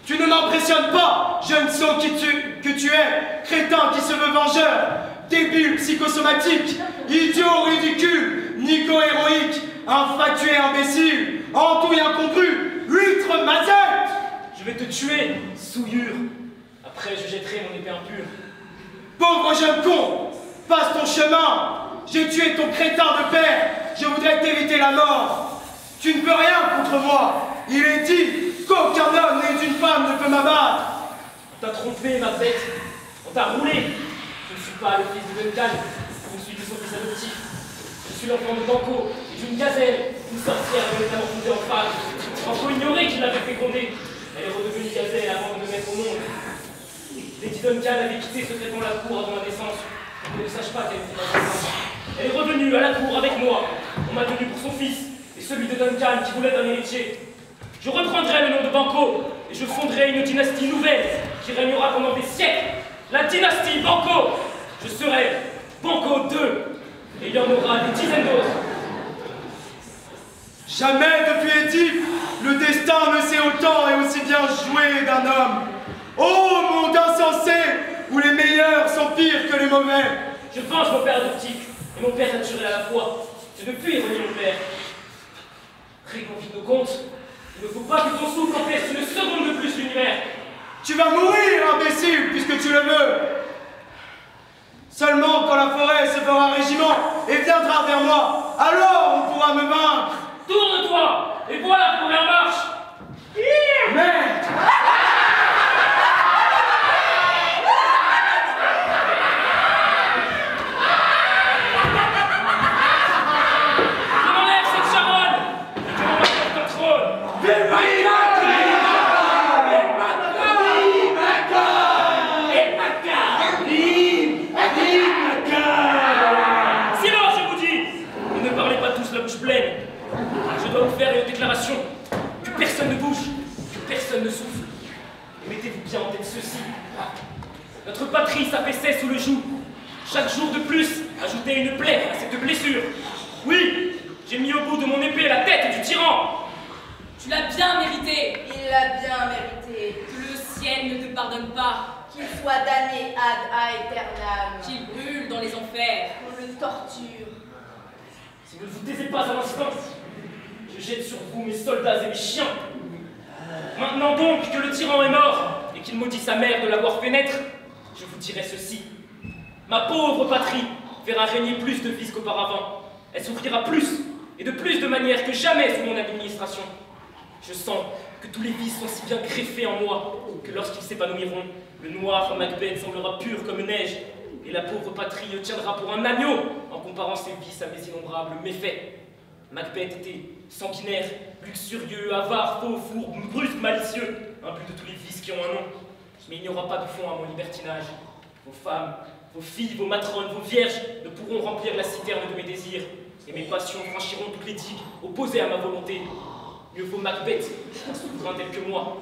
Tu ne m'impressionnes pas, jeune sot qui tu, es, crétin qui se veut vengeur, débile psychosomatique, idiot ridicule, nico héroïque, infatué imbécile, andouille incongru, huître mazette Je vais te tuer, souillure. Après, je jetterai mon épée impure. Pauvre jeune con, passe ton chemin. J'ai tué ton crétin de père, je voudrais t'éviter la mort. Tu ne peux rien contre moi. Il est dit qu'aucun homme né d'une femme ne peut m'abattre. On t'a trompé, ma bête. On t'a roulé. Je ne suis pas le fils de Duncan. Je suis de son fils adoptif. Je suis l'enfant de Banco, d'une gazelle, une sorcière métamorphosée en femme. Banco ignorait qu'il l'avait fécondée. Elle est redevenue gazelle avant de me mettre au monde. Lady Duncan avait quitté secrètement la cour avant ma naissance. Je ne sache pas qu'elle était ma naissance. Elle est revenue à la cour avec moi. On m'a tenu pour son fils et celui de Duncan qui voulait un héritier. Je reprendrai le nom de Banco et je fonderai une dynastie nouvelle qui régnera pendant des siècles. La dynastie Banco. Je serai Banco II et il y en aura des dizaines d'autres. Jamais depuis Édipe, le destin ne s'est autant et aussi bien joué d'un homme. Ô monde insensé, où les meilleurs sont pires que les mauvais. Je venge mon père adoptif et mon père naturel à la fois. Je ne puis renier mon père. Réconfie nos comptes. Il ne faut pas que ton souffle empêche une seconde de plus l'univers. Tu vas mourir, imbécile, puisque tu le veux. Seulement quand la forêt se fera régiment et viendra vers moi, alors on pourra me vaincre. Tourne-toi et voilà la en marche. Merde enlève cette charonne et que l'on m'apporte un trône. Silence, je vous dis Et ne parlez pas tous la bouche pleine. Je dois vous faire une déclaration. Que personne ne bouge, que personne ne souffle. Et mettez-vous bien en tête ceci. Notre patrie s'affaissait sous le joug. Chaque jour de plus ajoutait une plaie à cette blessure. Oui, j'ai mis au bout de mon épée la tête du tyran. Tu l'as bien mérité. Il l'a bien mérité. Que le ciel ne te pardonne pas. Qu'il soit damné ad aeternam. Qu'il brûle dans les enfers. Qu'on le torture. Si vous ne vous taisez pas à l'instant, je jette sur vous mes soldats et mes chiens. Maintenant donc que le tyran est mort et qu'il maudit sa mère de l'avoir fait naître, je vous dirai ceci. Ma pauvre patrie verra régner plus de vices qu'auparavant. Elle souffrira plus et de plus de manières que jamais sous mon administration. Je sens que tous les vices sont si bien greffés en moi que lorsqu'ils s'épanouiront, le noir Macbeth semblera pur comme neige et la pauvre patrie tiendra pour un agneau en comparant ses vices à mes innombrables méfaits. Macbeth était sanguinaire, luxurieux, avare, faux, fourbe, brusque, malicieux, un peu de tous les vices qui ont un nom. Mais il n'y aura pas de fond à mon libertinage. Vos femmes, vos filles, vos matrones, vos vierges ne pourront remplir la citerne de mes désirs, et mes passions franchiront toutes les digues opposées à ma volonté. Mieux vaut Macbeth, un souverain tel que moi.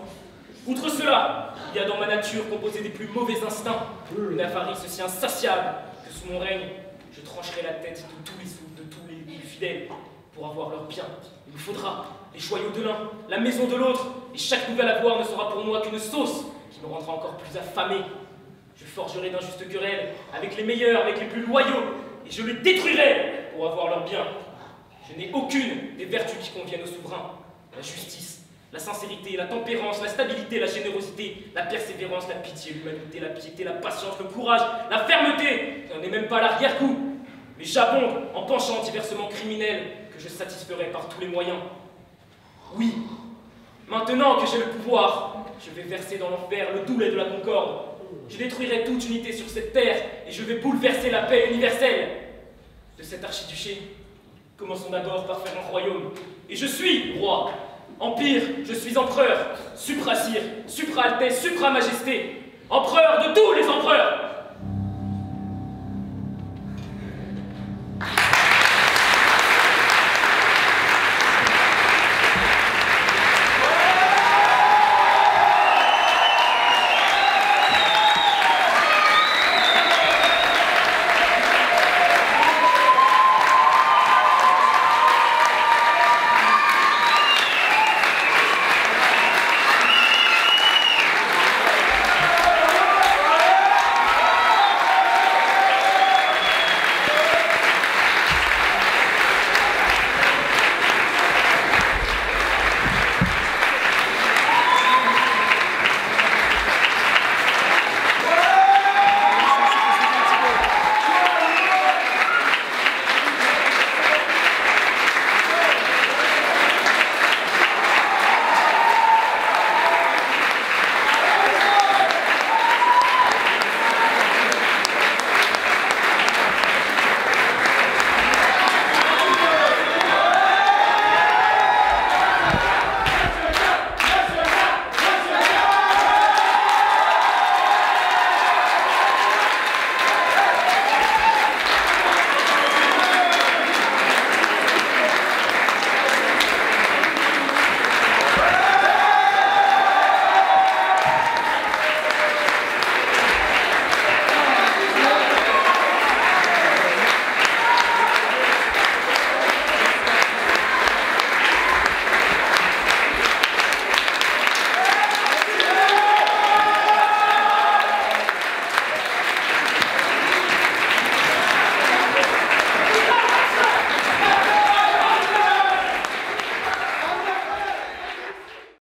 Outre cela, il y a dans ma nature composée des plus mauvais instincts, une avarice aussi insatiable que sous mon règne, je trancherai la tête de tous les fidèles pour avoir leur bien. Il me faudra les joyaux de l'un, la maison de l'autre, et chaque nouvel avoir ne sera pour moi qu'une sauce qui me rendra encore plus affamé. Je forgerai d'injustes querelles avec les meilleurs, avec les plus loyaux, et je les détruirai pour avoir leur bien. Je n'ai aucune des vertus qui conviennent aux souverains. La justice, la sincérité, la tempérance, la stabilité, la générosité, la persévérance, la pitié, l'humanité, la piété, la patience, le courage, la fermeté. Je n'en même pas l'arrière-coup. Mais j'abonde en penchant diversement criminels que je satisferai par tous les moyens. Oui, maintenant que j'ai le pouvoir, je vais verser dans l'enfer le doulet de la concorde. Je détruirai toute unité sur cette terre et je vais bouleverser la paix universelle. De cet archiduché, commençons d'abord par faire un royaume. Et je suis roi. Empire, je suis empereur. Supra-sire, supra-altesse, supra-majesté. Empereur de tous les empereurs.